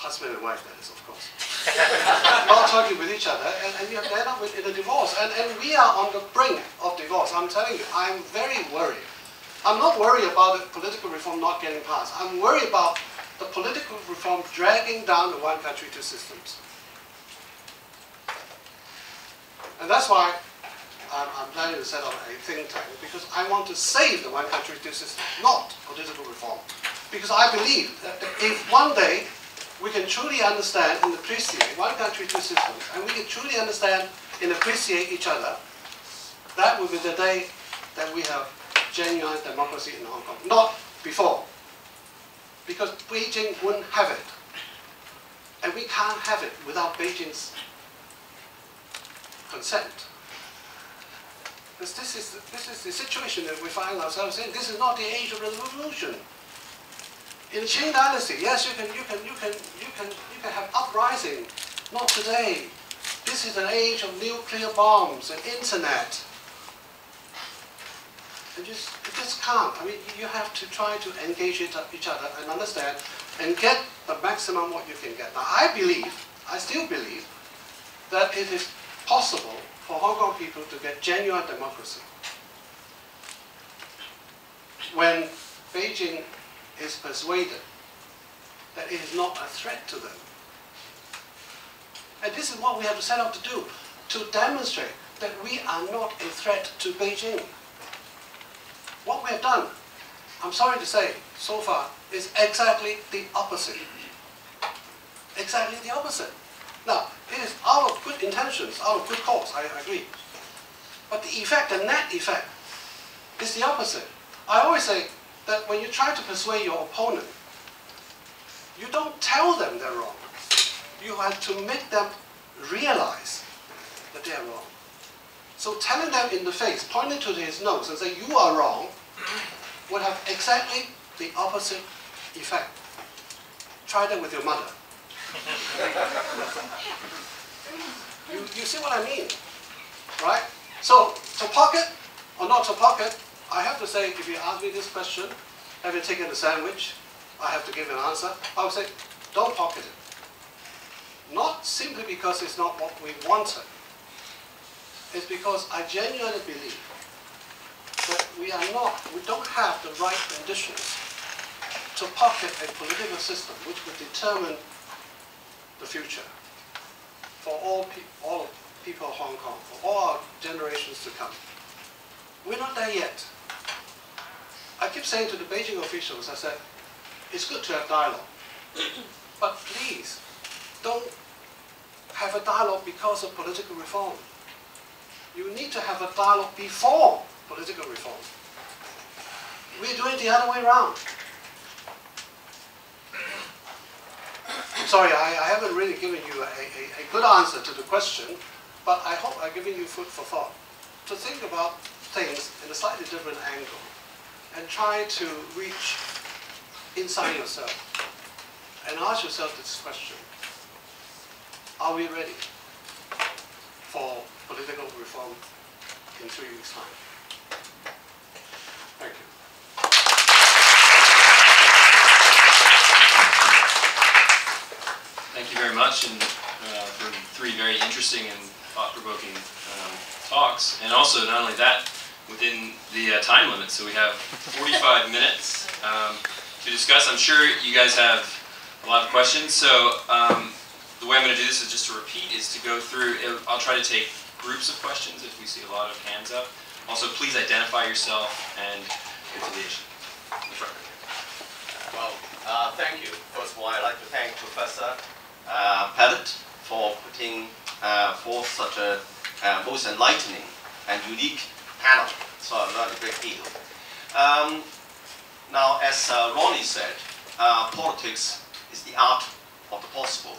Husband and wife, that is, of course. not talking with each other, and, and you end up in a divorce. And, and we are on the brink of divorce. I'm telling you, I'm very worried. I'm not worried about the political reform not getting passed. I'm worried about the political reform dragging down the one country, two systems. And that's why I'm, I'm planning to set up a think tank, because I want to save the one country, two systems, not political reform. Because I believe that if one day we can truly understand and appreciate one country, two systems, and we can truly understand and appreciate each other, that will be the day that we have genuine democracy in Hong Kong. Not before. Because Beijing wouldn't have it. And we can't have it without Beijing's consent. Because this is, the, this is the situation that we find ourselves in. This is not the age of revolution. In Qing dynasty, yes, you can, you can, you can, you can, you can have uprising. Not today. This is an age of nuclear bombs and internet. You just, you just can't. I mean, you have to try to engage each other and understand and get the maximum what you can get. Now, I believe, I still believe that it is possible for Hong Kong people to get genuine democracy when Beijing is persuaded that it is not a threat to them. And this is what we have set out to do, to demonstrate that we are not a threat to Beijing. What we have done, I'm sorry to say, so far, is exactly the opposite. Exactly the opposite. Now, it is out of good intentions, out of good cause, I agree. But the effect, the net effect, is the opposite. I always say that when you try to persuade your opponent, you don't tell them they're wrong. You have to make them realize that they're wrong. So telling them in the face, pointing to his nose and say, you are wrong, would have exactly the opposite effect. Try that with your mother. you, you see what I mean, right? So, to pocket or not to pocket, I have to say, if you ask me this question, have you taken a sandwich? I have to give an answer. I would say, don't pocket it. Not simply because it's not what we wanted. It's because I genuinely believe that we are not, we don't have the right conditions to pocket a political system which would determine the future for all, pe all people of Hong Kong, for all generations to come. We're not there yet. I keep saying to the Beijing officials, I said, it's good to have dialogue, but please don't have a dialogue because of political reform. You need to have a dialogue before political reform. We're doing the other way around. Sorry, I, I haven't really given you a, a, a good answer to the question, but I hope I've given you food for thought to think about things in a slightly different angle and try to reach inside yourself and ask yourself this question. Are we ready for political reform in three weeks' time? Thank you. Thank you very much and uh, for three very interesting and thought-provoking um, talks. And also, not only that, within the uh, time limit. So we have 45 minutes um, to discuss. I'm sure you guys have a lot of questions. So um, the way I'm going to do this is just to repeat, is to go through, I'll try to take groups of questions if we see a lot of hands up. Also, please identify yourself and affiliation. Well, uh, thank you. First of all, I'd like to thank Professor uh, Partlett for putting uh, forth such a uh, most enlightening and unique panel. So learned a great deal. Um, now, as uh, Ronny said, uh, politics is the art of the possible.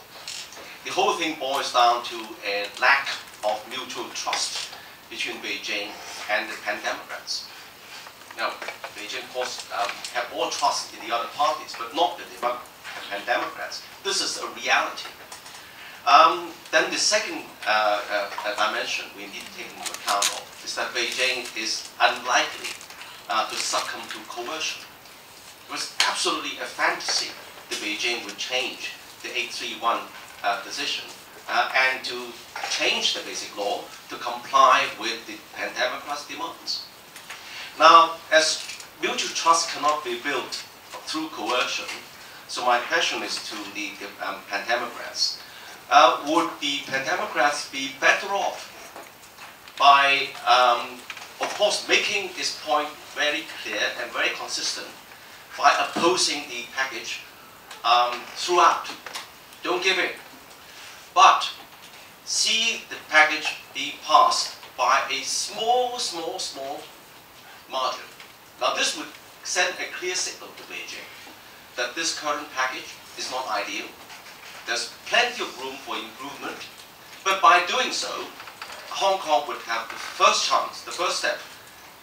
The whole thing boils down to a lack of mutual trust between Beijing and the pan-democrats. Now, Beijing, of course, um, have more trust in the other parties, but not the pan-democrats. This is a reality. Um, then the second uh, uh, dimension we need to take into account of is that Beijing is unlikely uh, to succumb to coercion. It was absolutely a fantasy that Beijing would change the 831 uh, uh, and to change the basic law to comply with the pan-democrats' demands. Now, as mutual trust cannot be built through coercion, so my question is to the, the um, pan-democrats. Uh, would the pan-democrats be better off by, um, of course, making this point very clear and very consistent by opposing the package um, throughout? Don't give in. But see the package be passed by a small, small, small margin. Now this would send a clear signal to Beijing that this current package is not ideal. There's plenty of room for improvement, but by doing so, Hong Kong would have the first chance, the first step,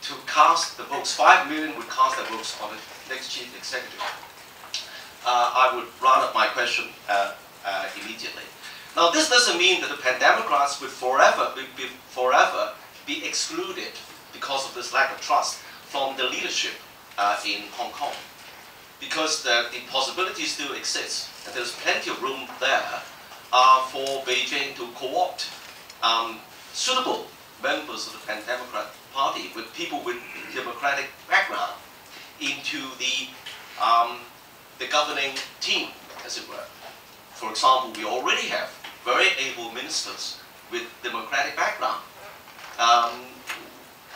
to cast the votes. Five million would cast their votes on the next chief executive. Uh, I would round up my question uh, uh, immediately. Now, this doesn't mean that the pan-democrats would forever be, be, forever be excluded because of this lack of trust from the leadership uh, in Hong Kong. Because the, the possibility still exists, and there's plenty of room there uh, for Beijing to co-opt um, suitable members of the Democrat Party with people with democratic background into the um, the governing team, as it were. For example, we already have very able ministers with democratic background. Um,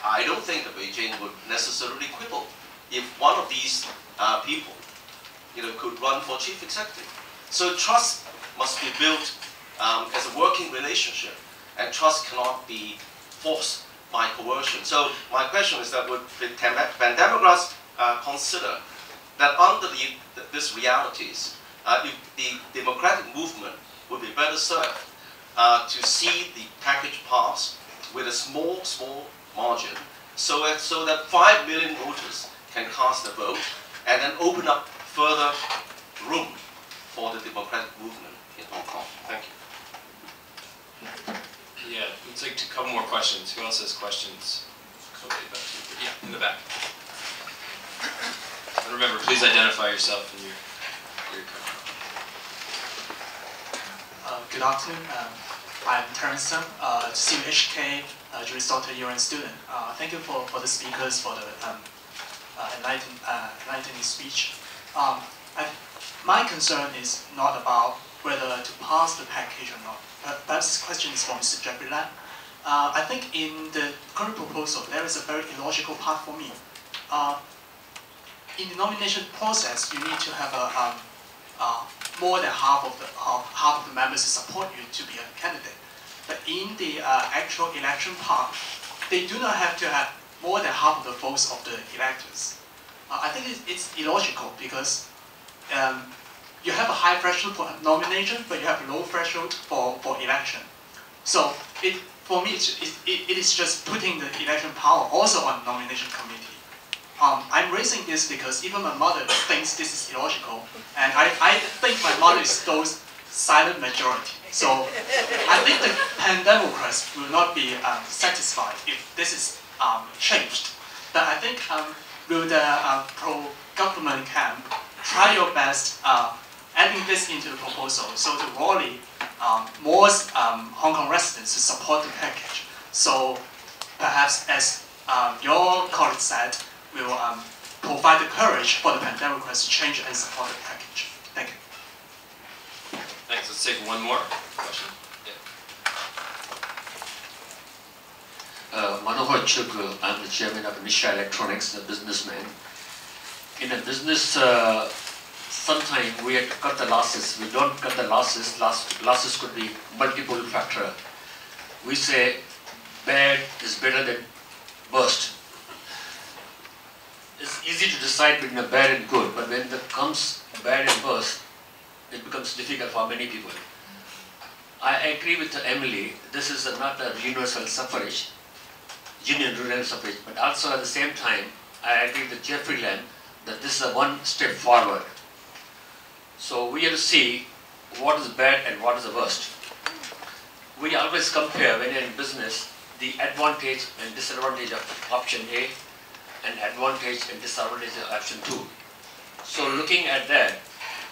I don't think that Beijing would necessarily quibble if one of these uh, people, you know, could run for chief executive. So trust must be built um, as a working relationship, and trust cannot be forced by coercion. So my question is that would Pan Democrats uh, consider that under the, these realities, uh, the democratic movement would be better served uh, to see the package pass with a small, small margin so that, so that 5 million voters can cast a vote and then open up further room for the democratic movement in Hong Kong. Thank you. Yeah, let's take a couple more questions. Who else has questions? Yeah, in the back. And remember, please identify yourself and your, your company. Uh, good afternoon. Um, I'm Terence Tseng, uh, CUHK uh, Juris Doctor student. Uh, thank you for, for the speakers for the um, uh, enlighten, uh, enlightening speech. Um, I, my concern is not about whether to pass the package or not. Uh, perhaps this question is from Mr. Lam. Uh, I think in the current proposal, there is a very illogical part for me. Uh, in the nomination process, you need to have a, um, uh, more than half of the uh, half of the members support you to be a candidate. But in the uh, actual election part, they do not have to have more than half of the votes of the electors. Uh, I think it's, it's illogical because um, you have a high threshold for nomination, but you have a low threshold for, for election. So it, for me, it, it, it is just putting the election power also on nomination committee. Um, I'm raising this because even my mother thinks this is illogical, and I, I think my mother is those silent majority. So I think the Pan Democrats will not be um, satisfied if this is um, changed. But I think um, will the uh, pro-government camp try your best uh, adding this into the proposal so to rally um, more um, Hong Kong residents to support the package. So perhaps as um, your colleague said, will um, provide the courage for the Pan Democrats to change and support the package. Thank you. Thanks. Let's take one more question. Yeah. Uh, Manohar Chugru, I'm the chairman of Nisha Electronics, a businessman. In a business, uh, sometimes we have to cut the losses. We don't cut the losses. Loss, losses could be multiple factor. We say bad is better than worst. It's easy to decide between a bad and good, but when it comes bad and worst, it becomes difficult for many people. I agree with Emily, this is not a universal suffrage, union rural suffrage, but also at the same time, I agree with Jeffrey Lam that this is a one step forward. So we have to see what is bad and what is the worst. We always compare when you're in business the advantage and disadvantage of option A and advantage and disadvantage of option 2. So looking at that,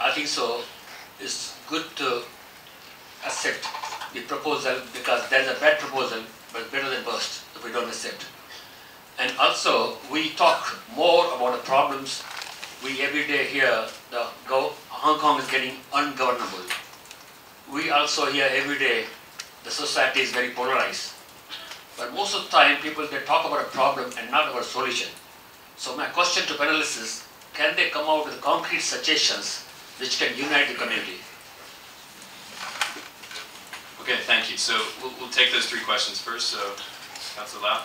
I think so it's good to accept the proposal because there's a bad proposal but better than worst if we don't accept. And also we talk more about the problems we every day hear the go, Hong Kong is getting ungovernable. We also hear every day the society is very polarized. But most of the time people they talk about a problem and not about a solution. So my question to panelists is, can they come out with concrete suggestions which can unite the community? Okay, thank you. So we'll, we'll take those three questions first. So, Councilor Lau.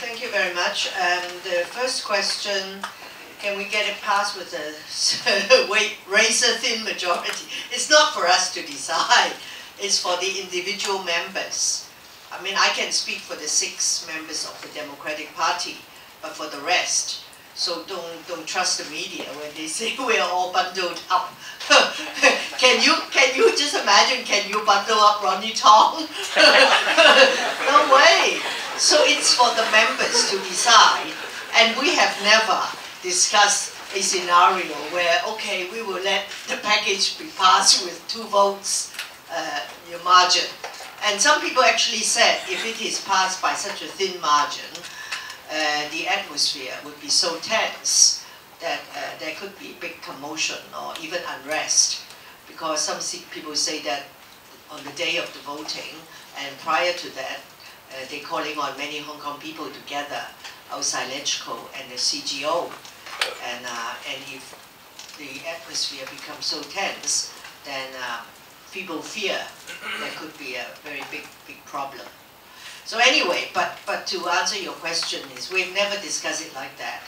Thank you very much. Um, the first question, can we get it passed with a razor thin majority? It's not for us to decide. It's for the individual members. I mean, I can speak for the six members of the Democratic Party, but for the rest, so don't don't trust the media when they say we are all bundled up. can you can you just imagine? Can you bundle up Ronny Tong? no way. So it's for the members to decide, and we have never discussed a scenario where, okay, we will let the package be passed with two votes uh, your margin. And some people actually said if it is passed by such a thin margin, uh, the atmosphere would be so tense that uh, there could be big commotion or even unrest. Because some people say that on the day of the voting and prior to that, uh, they're calling on many Hong Kong people together outside LegCo and the CGO. And, uh, and if the atmosphere becomes so tense, then uh, people fear there could be a very big, big problem. So anyway, but, but to answer your question is, we've never discussed it like that.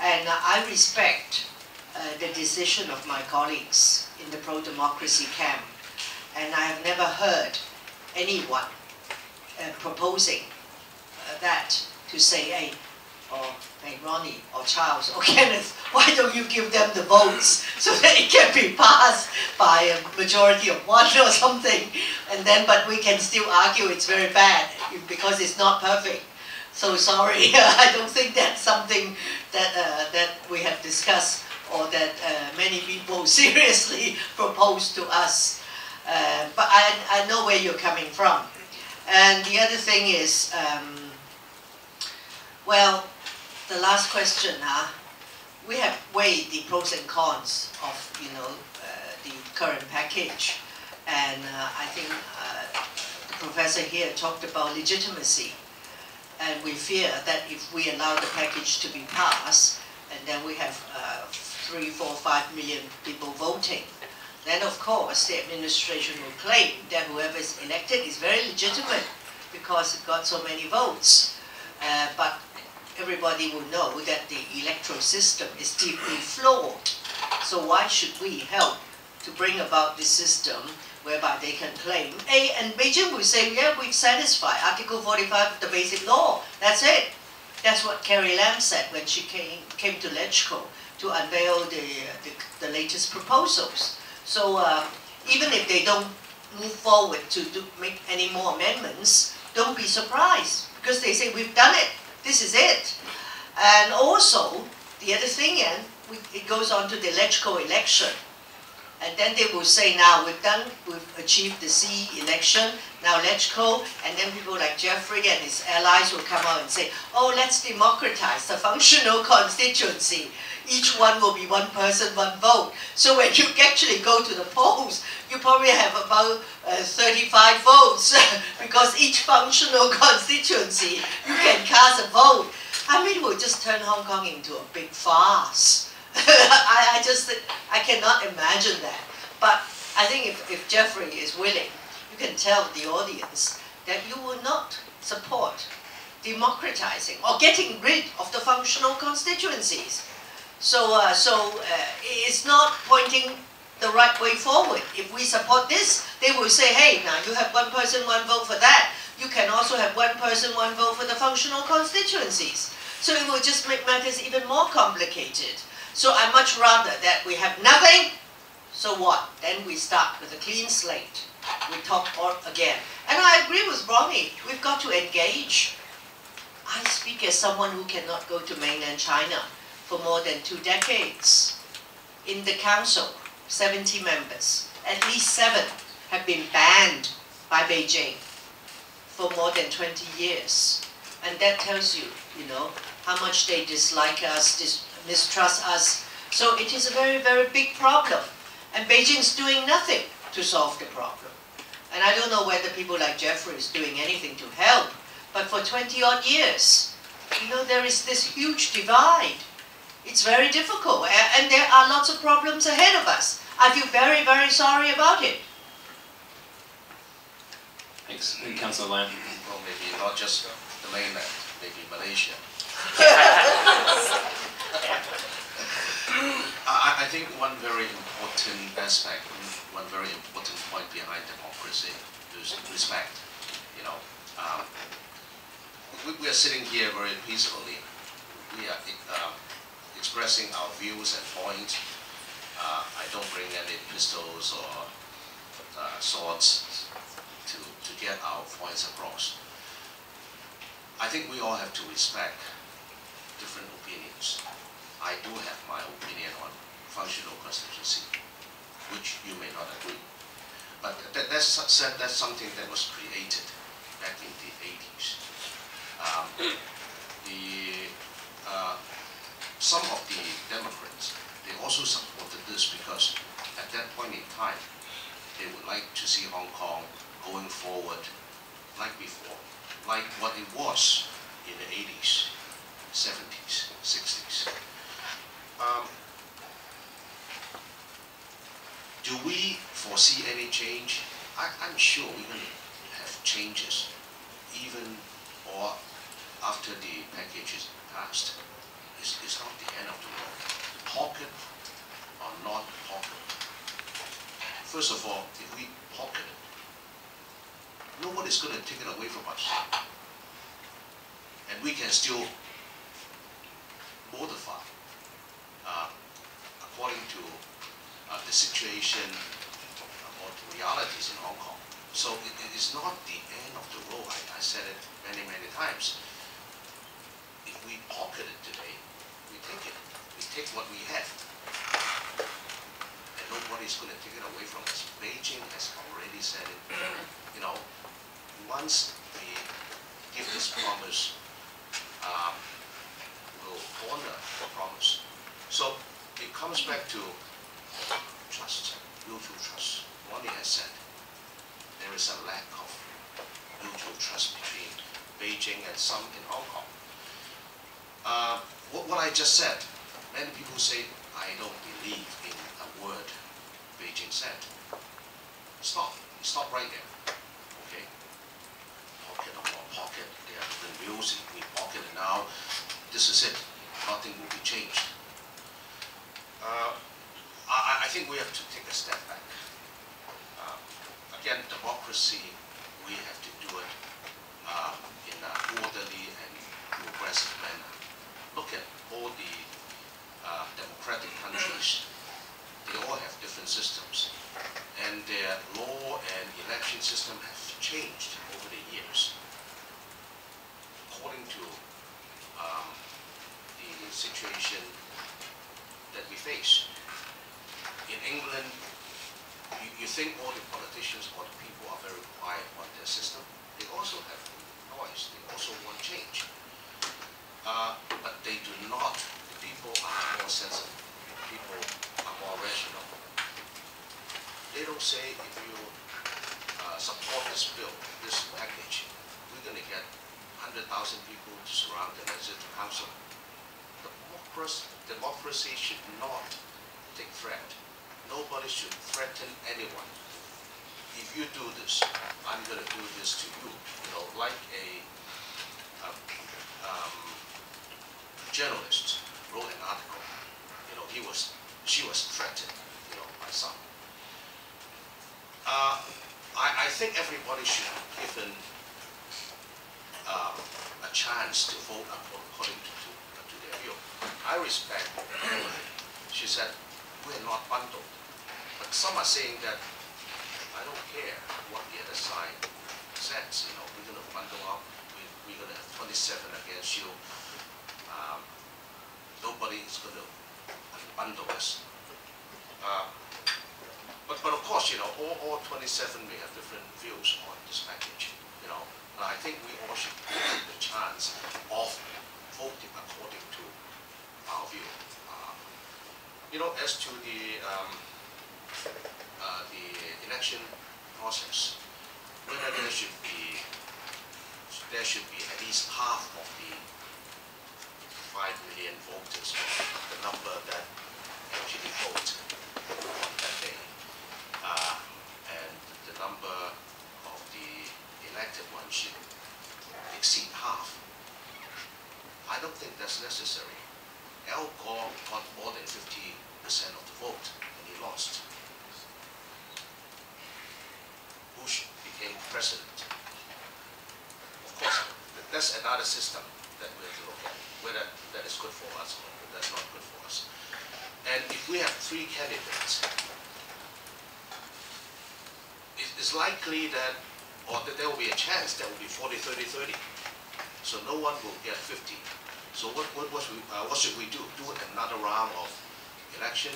And uh, I respect uh, the decision of my colleagues in the pro-democracy camp. And I have never heard anyone proposing uh, that to say, hey, or hey, Ronny, or Charles, or Kenneth, why don't you give them the votes so that it can be passed by a majority of one or something? And then, but we can still argue it's very bad because it's not perfect. So sorry, I don't think that's something that, uh, that we have discussed or that uh, many people seriously propose to us. Uh, but I, I know where you're coming from. And the other thing is, um, well, the last question, huh? we have weighed the pros and cons of, you know, uh, the current package. And uh, I think uh, the professor here talked about legitimacy. And we fear that if we allow the package to be passed, and then we have uh, three, four, five million people voting, then of course the administration will claim that whoever is elected is very legitimate because it got so many votes. Uh, but everybody will know that the electoral system is deeply flawed. So why should we help to bring about this system whereby they can claim, A, and Beijing will say, yeah, we've satisfied Article 45 of the Basic Law. That's it. That's what Carrie Lam said when she came, came to LegCo to unveil the, the, the latest proposals. So uh, even if they don't move forward to do, make any more amendments, don't be surprised because they say we've done it. This is it. And also, the other thing, and it goes on to the LegCo election. And then they will say, now we've done, we've achieved the C election, now let's go, and then people like Jeffrey and his allies will come out and say, oh, let's democratize the functional constituency. Each one will be one person, one vote. So when you actually go to the polls, you probably have about uh, 35 votes because each functional constituency, you can cast a vote. I mean, it will just turn Hong Kong into a big farce. I, I just, I cannot imagine that. But I think if, if Jeffrey is willing, you can tell the audience that you will not support democratizing or getting rid of the functional constituencies. So, uh, so uh, it's not pointing the right way forward. If we support this, they will say, hey, now you have one person, one vote for that. You can also have one person, one vote for the functional constituencies. So it will just make matters even more complicated. So I much rather that we have nothing, so what? Then we start with a clean slate. We talk all again. And I agree with Ronny, we've got to engage. I speak as someone who cannot go to mainland China for more than two decades. In the council, 70 members, at least seven have been banned by Beijing for more than 20 years. And that tells you, you know, how much they dislike us, dis mistrust us. So it is a very, very big problem. And Beijing's doing nothing to solve the problem. And I don't know whether people like Jeffrey is doing anything to help, but for 20 odd years, you know, there is this huge divide. It's very difficult, and there are lots of problems ahead of us. I feel very, very sorry about it. Thanks. Councillor Lam. Well, maybe not just the mainland, maybe Malaysia. I, I think one very important aspect, one very important point behind democracy is respect. You know, um, we, we are sitting here very peacefully. We are uh, expressing our views and points. Uh, I don't bring any pistols or uh, swords to, to get our points across. I think we all have to respect different opinions. I do have my opinion on functional constituency, which you may not agree. But that, that's, that's something that was created back in the 80s. Um, the, uh, some of the Democrats, they also supported this because at that point in time, they would like to see Hong Kong going forward like before, like what it was in the 80s, 70s, 60s. Um, do we foresee any change? I, I'm sure we're going to have changes, even or after the package is passed. It's, it's not the end of the world. Pocket or not pocket. First of all, if we pocket it, nobody's going to take it away from us. And we can still modify according to uh, the situation or the realities in Hong Kong. So it, it is not the end of the road. I, I said it many, many times. If we pocket it today, we take it. We take what we have. And nobody's going to take it away from us. Beijing has already said it. You know, once we give this promise, um, we'll honor the promise. So it comes back to trust, mutual trust. Ronny has said there is a lack of mutual trust between Beijing and some in Hong Kong. Uh, what, what I just said, many people say, I don't believe in a word Beijing said. Stop. Stop right there. Okay? Pocket not pocket, they different views. If we pocket now, this is it. Nothing will be changed. Uh, I, I think we have to take a step back. Uh, again, democracy, we have to do it uh, in an orderly and progressive manner. Look at all the uh, democratic countries. They all have different systems. And their law and election system have changed over the years according to um, the situation that we face. In England, you, you think all the politicians or the people are very quiet on their system. They also have noise. They also want change. Uh, but they do not. The people are more sensitive. People are more rational. They don't say if you uh, support this bill, this package, we're going to get 100,000 people to surround the legislative council. Democracy, should not take threat. Nobody should threaten anyone. If you do this, I'm going to do this to you. You know, like a, a um, journalist wrote an article. You know, he was, she was threatened. You know, by some. Uh, I, I think everybody should be given um, a chance to vote according to, to, to their view. I respect. She said, we're not bundled. But some are saying that, I don't care what the other side says, you know, we're going to bundle up, we, we're going to have 27 against you. Um, nobody is going to bundle us. Uh, but, but of course, you know, all, all 27 may have different views on this package, you know. And I think we all should take the chance of voting according to our view. Uh, you know, as to the, um, uh, the election process, whether there should be, there should be at least half of the 5 million voters, the number that actually vote on that day. Uh, and the number of the elected ones should exceed half. I don't think that's necessary. Al Gore got more than 50% of the vote and he lost. Bush became president. Of course, that's another system that we have to look at, whether that is good for us or that's not good for us. And if we have three candidates, it's likely that, or that there will be a chance that will be 40, 30, 30. So no one will get 50. So what, what, what, we, uh, what should we do? Do another round of election?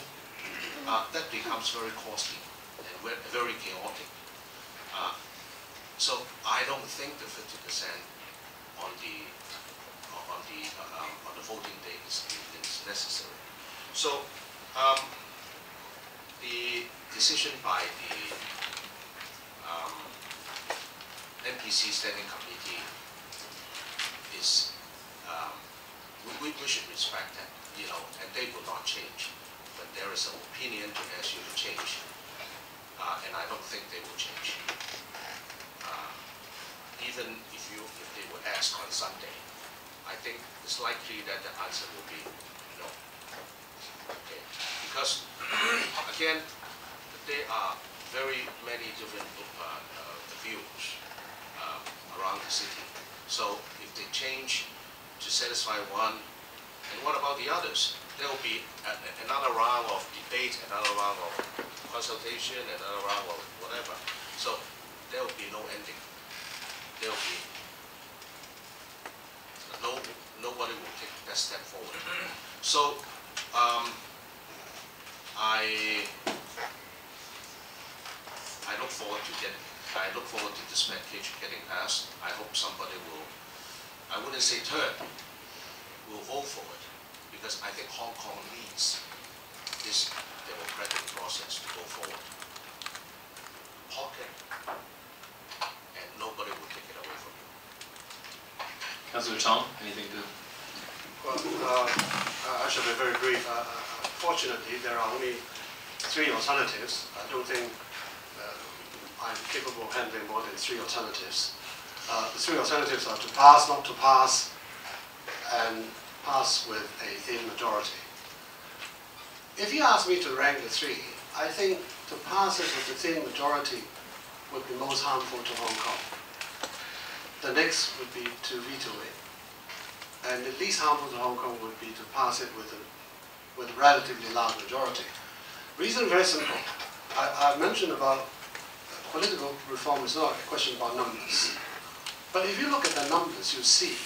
Uh, that becomes very costly and very chaotic. Uh, so I don't think the fifty percent on the, on the, uh, on the voting day is, is necessary. So, um, the decision by the, um, NPC Standing Committee is, um, we, we, should respect that, you know, and they will not change. But there is an opinion to ask you to change, uh, and I don't think they will change. Uh, Even if you, if they were asked on Sunday, I think it's likely that the answer will be no. Okay, because, again, there are very many different uh, uh, views uh, around the city. So if they change to satisfy one, and what about the others? There will be a- another round of debate, another round of consultation, another round of whatever. So there will be no ending. There will be, no, nobody will take that step forward. So, um, I, I look forward to getting, I look forward to this package getting passed. I hope somebody will, I wouldn't say turn, will vote for it, because I think Hong Kong needs this democratic process to go forward. Pocket, and nobody will take it away from you. Councillor Tong, anything to? Well, uh, uh, I shall be very brief. Uh, uh, Fortunately, there are only three alternatives. I don't think uh, I'm capable of handling more than three alternatives. Uh, The three alternatives are to pass, not to pass, and pass with a thin majority. If you ask me to rank the three, I think to pass it with a thin majority would be most harmful to Hong Kong. The next would be to veto it. And the least harmful to Hong Kong would be to pass it with a, with a relatively large majority. Reason very simple. I, I mentioned about political reform is not a question about numbers. But if you look at the numbers, you see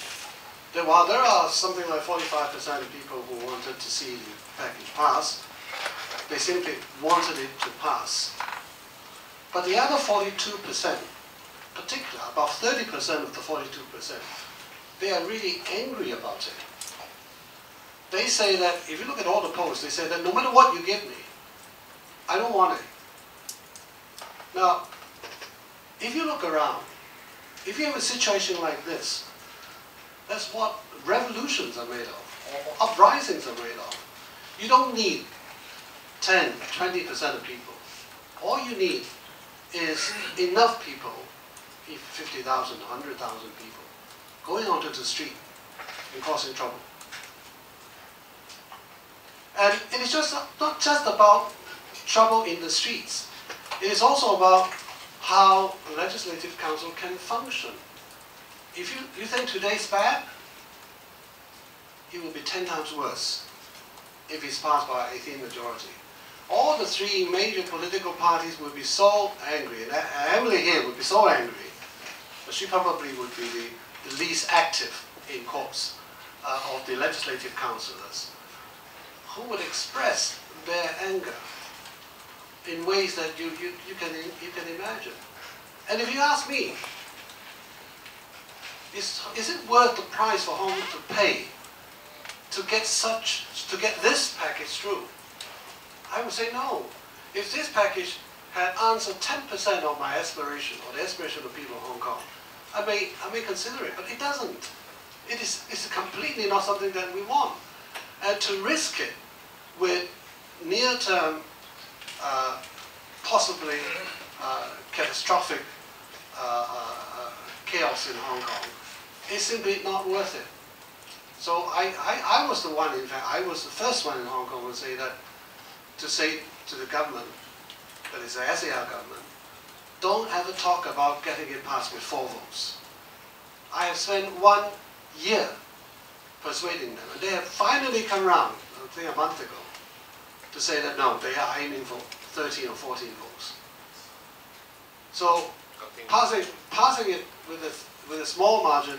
that while there are something like 45% of people who wanted to see the package pass, they simply wanted it to pass. But the other 42%, particular, about 30% of the 42%, they are really angry about it. They say that, if you look at all the polls, they say that no matter what you give me, I don't want it. Now, if you look around, if you have a situation like this, that's what revolutions are made of, or uprisings are made of. You don't need 10, 20% of people. All you need is enough people, 50,000, 100,000 people, going onto the street and causing trouble. And it is just not just about trouble in the streets. It is also about how a legislative council can function. If you, you think today's bad, it will be 10 times worse if it's passed by a thin majority. All the three major political parties will be so angry, and Emily here would be so angry, but she probably would be the, the least active in courts uh, of the legislative councillors, who would express their anger in ways that you, you, you, can, you can imagine. And if you ask me, is, is it worth the price for Hong Kong to pay to get such, to get this package through? I would say no. If this package had answered 10% of my aspiration, or the aspiration of people of Hong Kong, I may, I may consider it, but it doesn't. It is it's completely not something that we want. And to risk it with near-term, uh, possibly uh, catastrophic uh, uh, chaos in Hong Kong is simply not worth it. So I, I, I was the one, in fact, I was the first one in Hong Kong to say that, to say to the government, that is the SAR government, don't ever talk about getting it passed with four votes. I have spent one year persuading them, and they have finally come round, I think a month ago, to say that no, they are aiming for 13 or 14 votes. So passing, passing it with a, with a small margin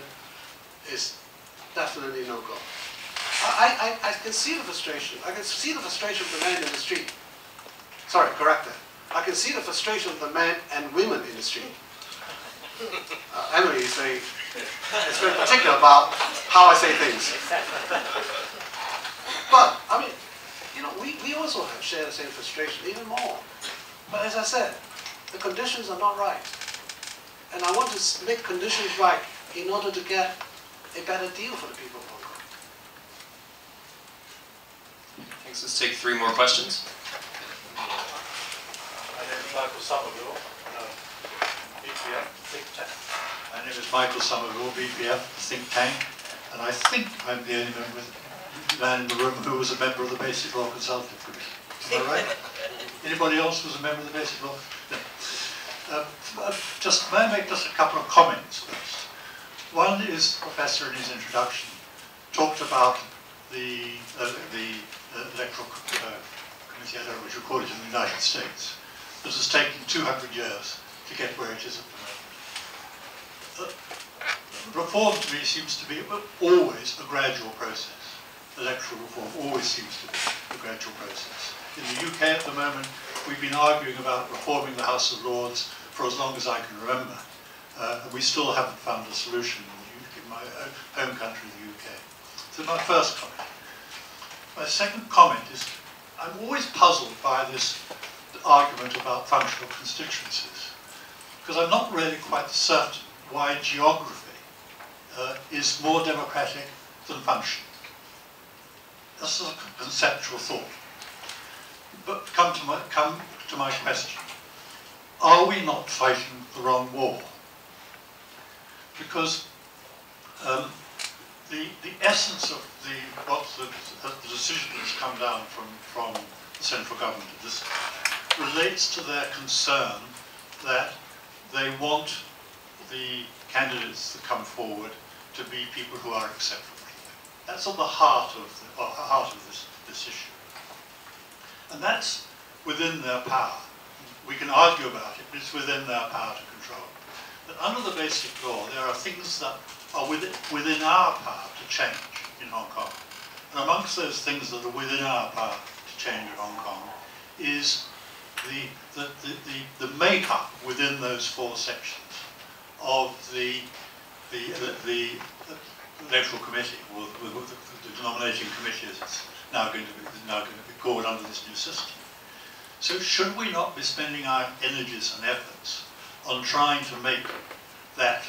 is definitely no go. I, I, I can see the frustration. I can see the frustration of the man in the street. Sorry, correct that. I can see the frustration of the men and women in the street. Uh, Emily is very, is very particular about how I say things. But, I mean, we, we also have shared the same frustration, even more. But as I said, the conditions are not right. And I want to make conditions right in order to get a better deal for the people of Hong Kong. Thanks. Let's take three more questions. My name is Michael Somerville, uh, BPF think tank. My name is Michael Somerville, BPF think tank, and I think I'm the only member, man in the room who was a member of the Basic Law Consultative Committee. Am I right? Anybody else was a member of the Basic Law? No. Uh, uh, Just, may I make just a couple of comments first? One is, Professor in his introduction talked about the, uh, the uh, electoral uh, committee, I don't know what you call it in the United States, that has taken 200 years to get where it is at the moment. Uh, Reform to me seems to be always a gradual process. Electoral reform always seems to be a gradual process. In the UK at the moment, we've been arguing about reforming the House of Lords for as long as I can remember. Uh, and we still haven't found a solution in, my home country, the UK. So my first comment. My second comment is, I'm always puzzled by this argument about functional constituencies, because I'm not really quite certain why geography uh, is more democratic than function. This is a conceptual thought. But come to my, come to my question. Are we not fighting the wrong war? Because um, the, the essence of the, what the, the decision that's come down from, from the central government this relates to their concern that they want the candidates that come forward to be people who are acceptable. That's at the heart of the, heart of this, this issue. And that's within their power. We can argue about it, but it's within their power to control. But under the basic law, there are things that are within, within our power to change in Hong Kong. And amongst those things that are within our power to change in Hong Kong is the, the, the, the, the makeup within those four sections of the, the, the, the electoral committee, or the, the, the committee it's now going to be, now going to be called under this new system. So should we not be spending our energies and efforts on trying to make that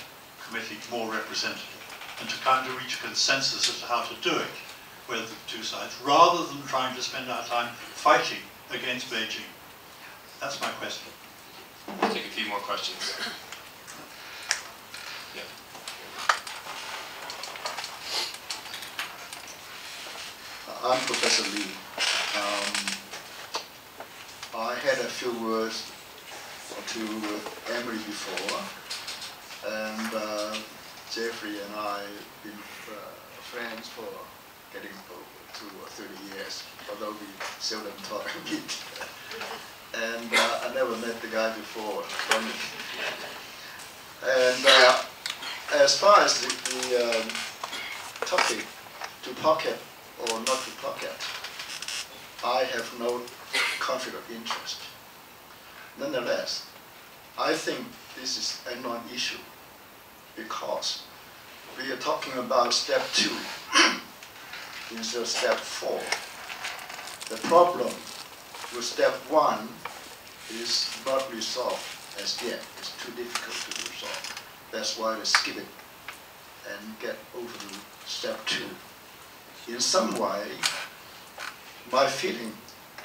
committee more representative and to kind of reach consensus as to how to do it with the two sides, rather than trying to spend our time fighting against Beijing? That's my question. We'll take a few more questions. I'm Professor Lee. Um, I had a few words to Emily before, and uh, Jeffrey and I have been uh, friends for getting over to 30 years, although we seldom talk and meet. and uh, I never met the guy before. And uh, as far as the, the um, topic to pocket or not to pocket, I have no conflict of interest. Nonetheless, I think this is a non-issue because we are talking about step two instead of step four. The problem with step one is not resolved as yet. It's too difficult to resolve. That's why we skip it and get over to step two. In some way, my feeling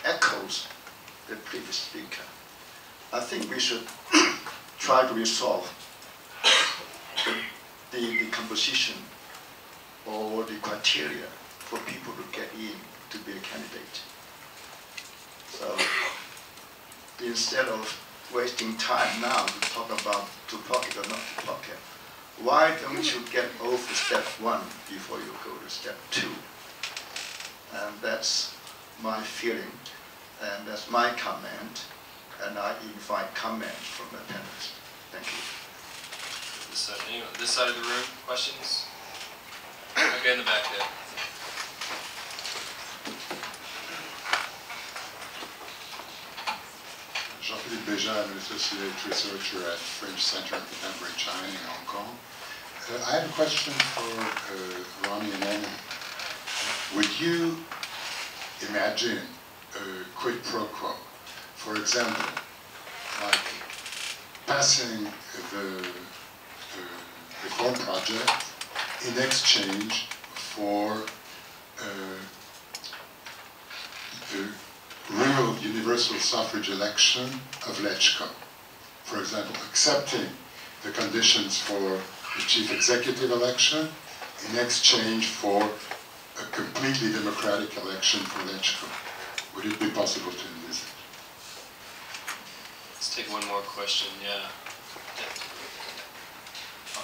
echoes the previous speaker. I think we should try to resolve the, the, the composition or the criteria for people to get in to be a candidate. So instead of wasting time now to talk about to pocket or not to pocket, why don't you get over step one before you go to step two? And that's my feeling, and that's my comment, and I invite comments from the panelists. Thank you. This side, anyone, this side of the room, questions? Okay, Okay, in the back there. Jean-Philippe Béja, an associate researcher at French Center for Contemporary China in Hong Kong. Uh, I have a question for uh, Ronny and Anna. Would you imagine a quid pro quo? For example, like passing the, the reform project in exchange for uh, real universal suffrage election of LegCo. For example, accepting the conditions for the chief executive election in exchange for a completely democratic election for LegCo. Would it be possible to envisage? Let's take one more question, yeah.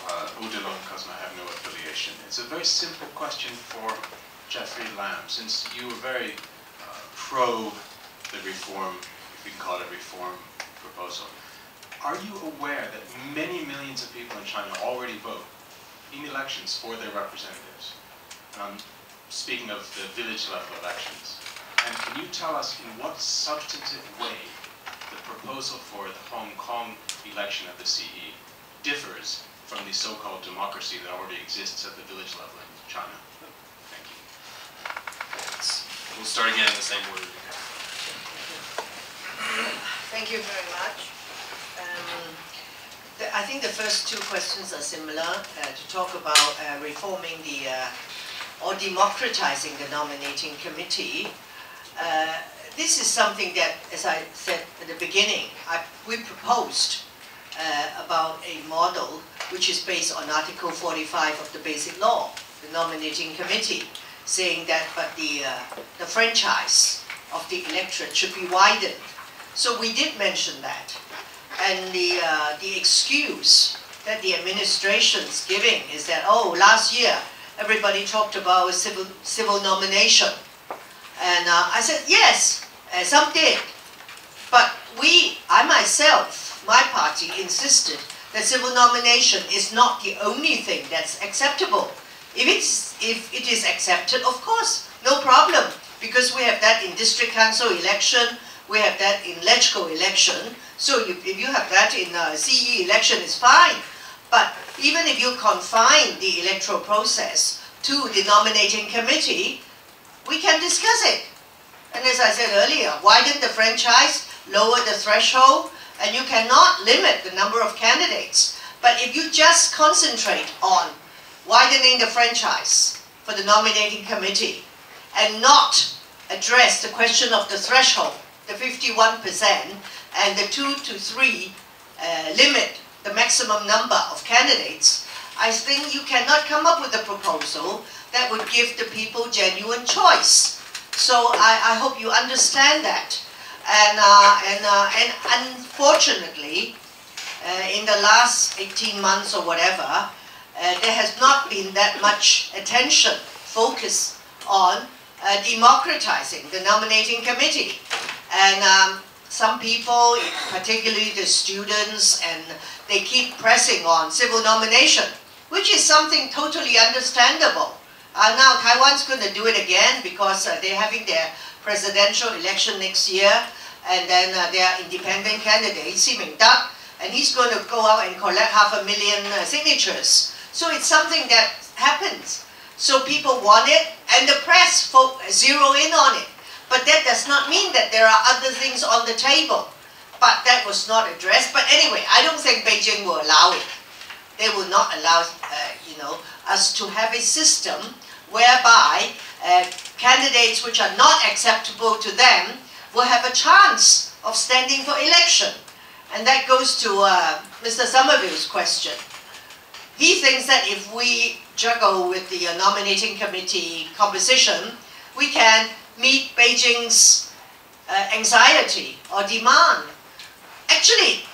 Uh, Udalon Cosmo, I have no affiliation. It's a very simple question for Jeffrey Lam, since you were very uh, pro the reform, we can call it a reform proposal. Are you aware that many millions of people in China already vote in elections for their representatives? Um, speaking of the village level elections. And can you tell us in what substantive way the proposal for the Hong Kong election of the CE differs from the so-called democracy that already exists at the village level in China? Thank you. We'll start again in the same order. Thank you very much. Um, the- I think the first two questions are similar, uh, to talk about uh, reforming the, uh, or democratizing the nominating committee. Uh, This is something that, as I said at the beginning, I- we proposed uh, about a model which is based on Article 45 of the Basic Law, the nominating committee, saying that, but the, uh, the franchise of the electorate should be widened. So we did mention that. And the, uh, the excuse that the administration's giving is that, oh, last year, everybody talked about civil, civil nomination. And uh, I said, yes, some did. But we, I myself, my party insisted that civil nomination is not the only thing that's acceptable. If it's, if it is accepted, of course, no problem, because we have that in district council election, we have that in LegCo election. So if, if you have that in uh, CE election, it's fine. But even if you confine the electoral process to the nominating committee, we can discuss it. And as I said earlier, widen the franchise, lower the threshold, and you cannot limit the number of candidates. But if you just concentrate on widening the franchise for the nominating committee and not address the question of the threshold, the 51%, and the two to three uh, limit the maximum number of candidates, I think you cannot come up with a proposal that would give the people genuine choice. So I, I hope you understand that. And, uh, and, uh, and unfortunately, uh, in the last 18 months or whatever, uh, there has not been that much attention, focus on uh, democratizing the nominating committee. And um, some people, particularly the students, and they keep pressing on civil nomination, which is something totally understandable. Uh, now Taiwan's going to do it again because uh, they're having their presidential election next year, and then uh, there are independent candidates, Xi Mingdak, and he's going to go out and collect half a million uh, signatures. So it's something that happens. So people want it, and the press zero in on it. But that does not mean that there are other things on the table. But that was not addressed. But anyway, I don't think Beijing will allow it. They will not allow, uh, you know, us to have a system whereby uh, candidates which are not acceptable to them will have a chance of standing for election. And that goes to uh, Mr. Somerville's question. He thinks that if we juggle with the uh, nominating committee composition, we can meet Beijing's uh, anxiety or demand. Actually,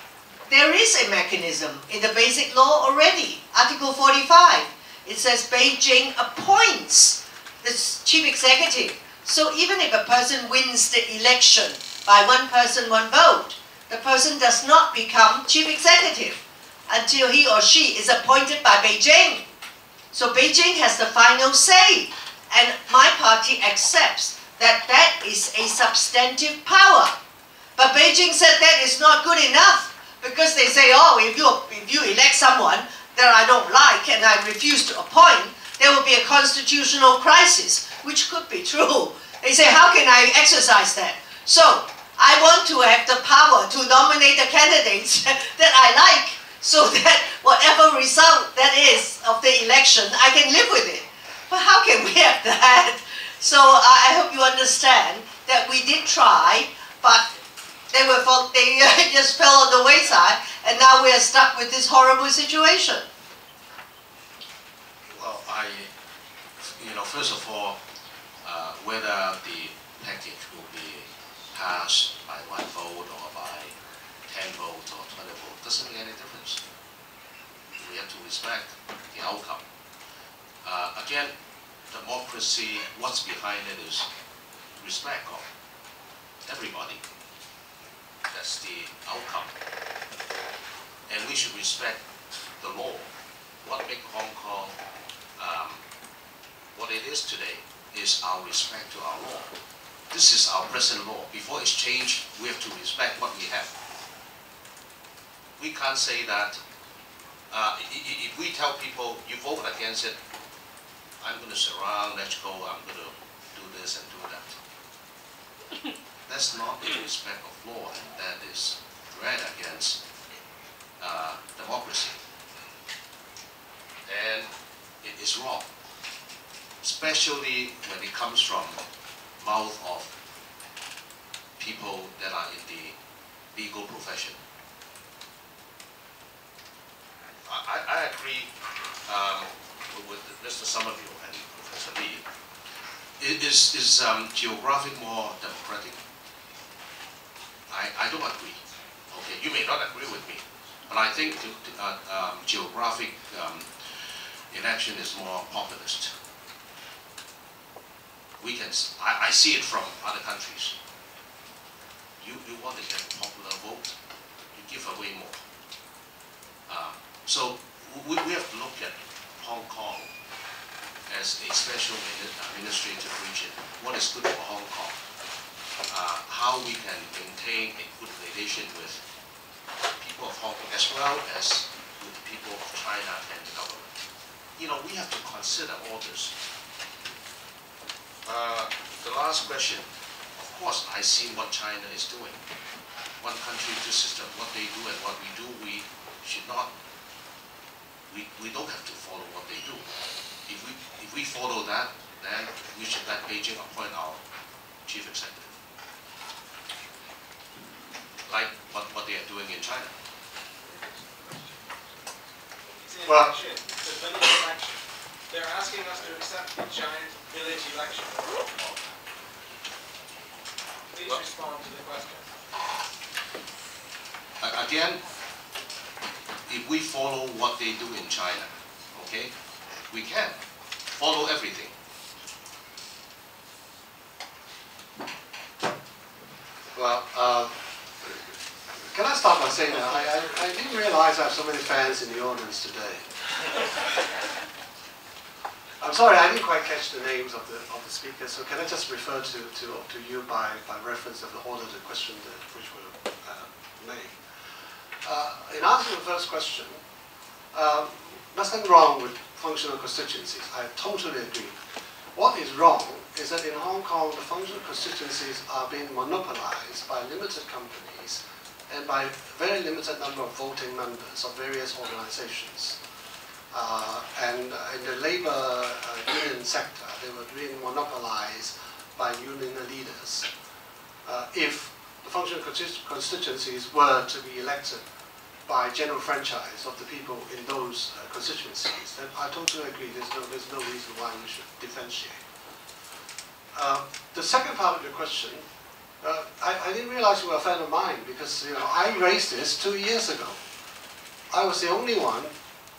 there is a mechanism in the basic law already, Article 45. It says Beijing appoints the chief executive. So even if a person wins the election by one person, one vote, the person does not become chief executive until he or she is appointed by Beijing. So Beijing has the final say. And my party accepts that that is a substantive power. But Beijing said that is not good enough because they say, oh, if you, if you elect someone that I don't like and I refuse to appoint, there will be a constitutional crisis, which could be true. They say, how can I exercise that? So I want to have the power to nominate the candidates that I like so that whatever result that is of the election, I can live with it. But how can we have that? So I hope you understand that we did try, but they were they just fell on the wayside, and now we are stuck with this horrible situation. Well, I, you know, first of all, uh, whether the package will be passed by one vote or by 10 votes or 20 votes doesn't make any difference. We have to respect the outcome. Uh, again, democracy, what's behind it is respect of everybody. That's the outcome. And we should respect the law. What makes Hong Kong um, what it is today is our respect to our law. This is our present law. Before it's changed, we have to respect what we have. We can't say that uh, if we tell people you vote against it, I'm going to surround, let's go, I'm going to do this and do that. That's not the respect of law, and that is threat against uh, democracy. And it is wrong, especially when it comes from mouth of people that are in the legal profession. I, I agree um, with Mr. Somerville and Professor Lee. Is, is um, geographic more democratic? I, I don't agree. Okay, you may not agree with me, but I think uh, um, geographic um, election is more populist. We can, I, I see it from other countries. You, you want to get popular vote, you give away more. Uh, so we, we have to look at Hong Kong as a special administrative region. What is good for Hong Kong? Uh, how we can maintain a good relation with people of Hong Kong as well as with the people of China and the government. You know, we have to consider all this. Uh, the last question, of course, I see what China is doing. One country, two system, what they do and what we do, we should not, we, we don't have to follow what they do. If we, if we follow that, then we should let Beijing appoint our chief executive. Like what, what they are doing in China. Well- election, it's a village election. They're asking us to accept the giant village election. Please Well- respond to the question. Again, if we follow what they do in China, okay, we can follow everything. Well, um, can I start by saying that I, I, I didn't realize I have so many fans in the audience today. I'm sorry, I didn't quite catch the names of the, of the speakers, so can I just refer to, to, to you by, by reference of the order of the question that, which were uh, made? Uh, in answer to the first question, um, nothing wrong with functional constituencies. I totally agree. What is wrong is that in Hong Kong, the functional constituencies are being monopolized by limited companies and by a very limited number of voting members of various organizations. Uh, and in the labor uh, union sector, they were being monopolized by union leaders. Uh, if the functional constituencies were to be elected by general franchise of the people in those uh, constituencies, then I totally agree. There's no, there's no reason why we should differentiate. Uh, the second part of your question, uh, I, I didn't realize you were a fan of mine because you know I raised this two years ago. I was the only one,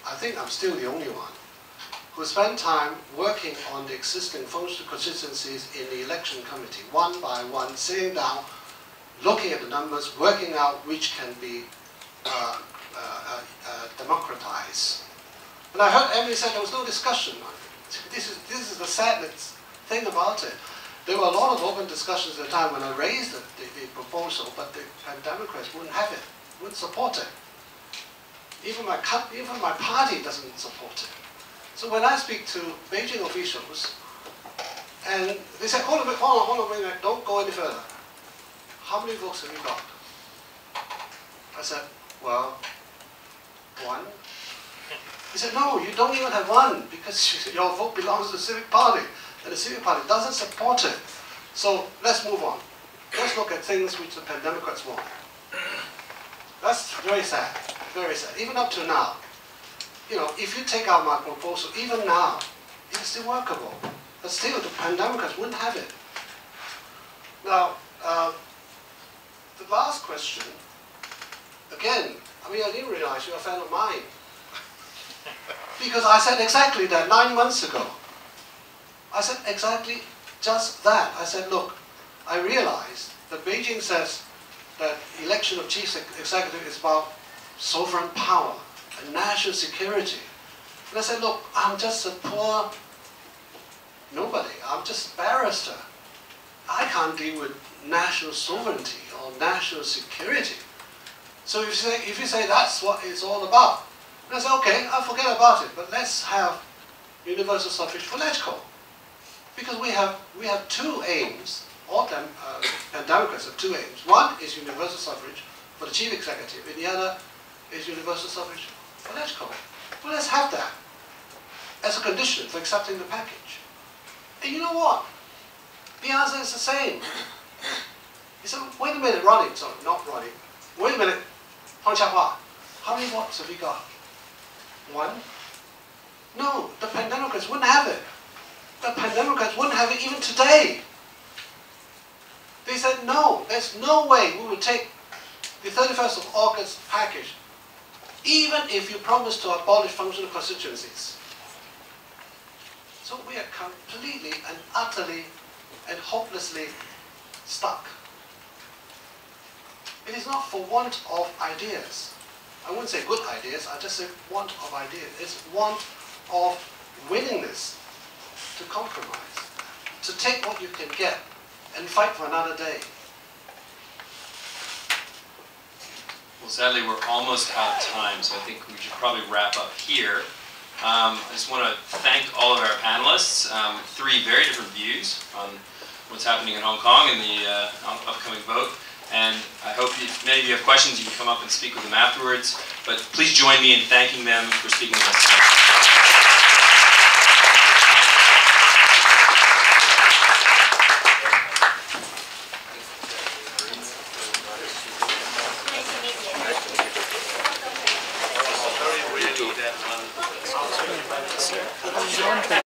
I think I'm still the only one, who spent time working on the existing functional constituencies in the election committee, one by one, sitting down, looking at the numbers, working out which can be uh, uh, uh, democratized And I heard Emily said there was no discussion. This is, this is the sad thing about it. There were a lot of open discussions at the time when I raised the, the, the proposal, but the Democrats wouldn't have it, wouldn't support it. Even my, even my party doesn't support it. So when I speak to Beijing officials, and they say, hold on, hold on, hold on, wait a minute, don't go any further. How many votes have you got? I said, well, one. He said, no, you don't even have one because your vote belongs to the Civic Party and the Civic Party doesn't support it. So let's move on. Let's look at things which the Democrats want. That's very sad, very sad. Even up to now, you know, if you take out my proposal, even now, it's still workable. But still, the Democrats wouldn't have it. Now, uh, the last question, again, I mean, I didn't realize you're a fan of mine. because I said exactly that nine months ago. I said exactly just that. I said, look, I realize that Beijing says that election of chief executive is about sovereign power and national security. And I said, look, I'm just a poor nobody. I'm just a barrister. I can't deal with national sovereignty or national security. So if you say, if you say that's what it's all about, I say, okay, I'll forget about it, but let's have universal suffrage for LegCo. Because we have, we have two aims, all them, uh, and Democrats have two aims. One is universal suffrage for the chief executive, and the other is universal suffrage for LegCo. Well, let's have that as a condition for accepting the package. And you know what? The answer is the same. He said, wait a minute, Ronny, sorry, not Ronny. Wait a minute, Tong Ka-wah, how many votes have you got? One? No, the Pan-Democrats wouldn't have it. The Pan-Democrats wouldn't have it even today. They said, no, there's no way we will take the 31st of August package, even if you promise to abolish functional constituencies. So we are completely and utterly and hopelessly stuck. It is not for want of ideas. I wouldn't say good ideas, I just say want of ideas. It's want of willingness to compromise, to take what you can get and fight for another day. Well, sadly, we're almost out of time, so I think we should probably wrap up here. Um, I just want to thank all of our panelists. Um, three very different views on what's happening in Hong Kong and the uh, upcoming vote. And I hope if many of you have questions, you can come up and speak with them afterwards. But please join me in thanking them for speaking with us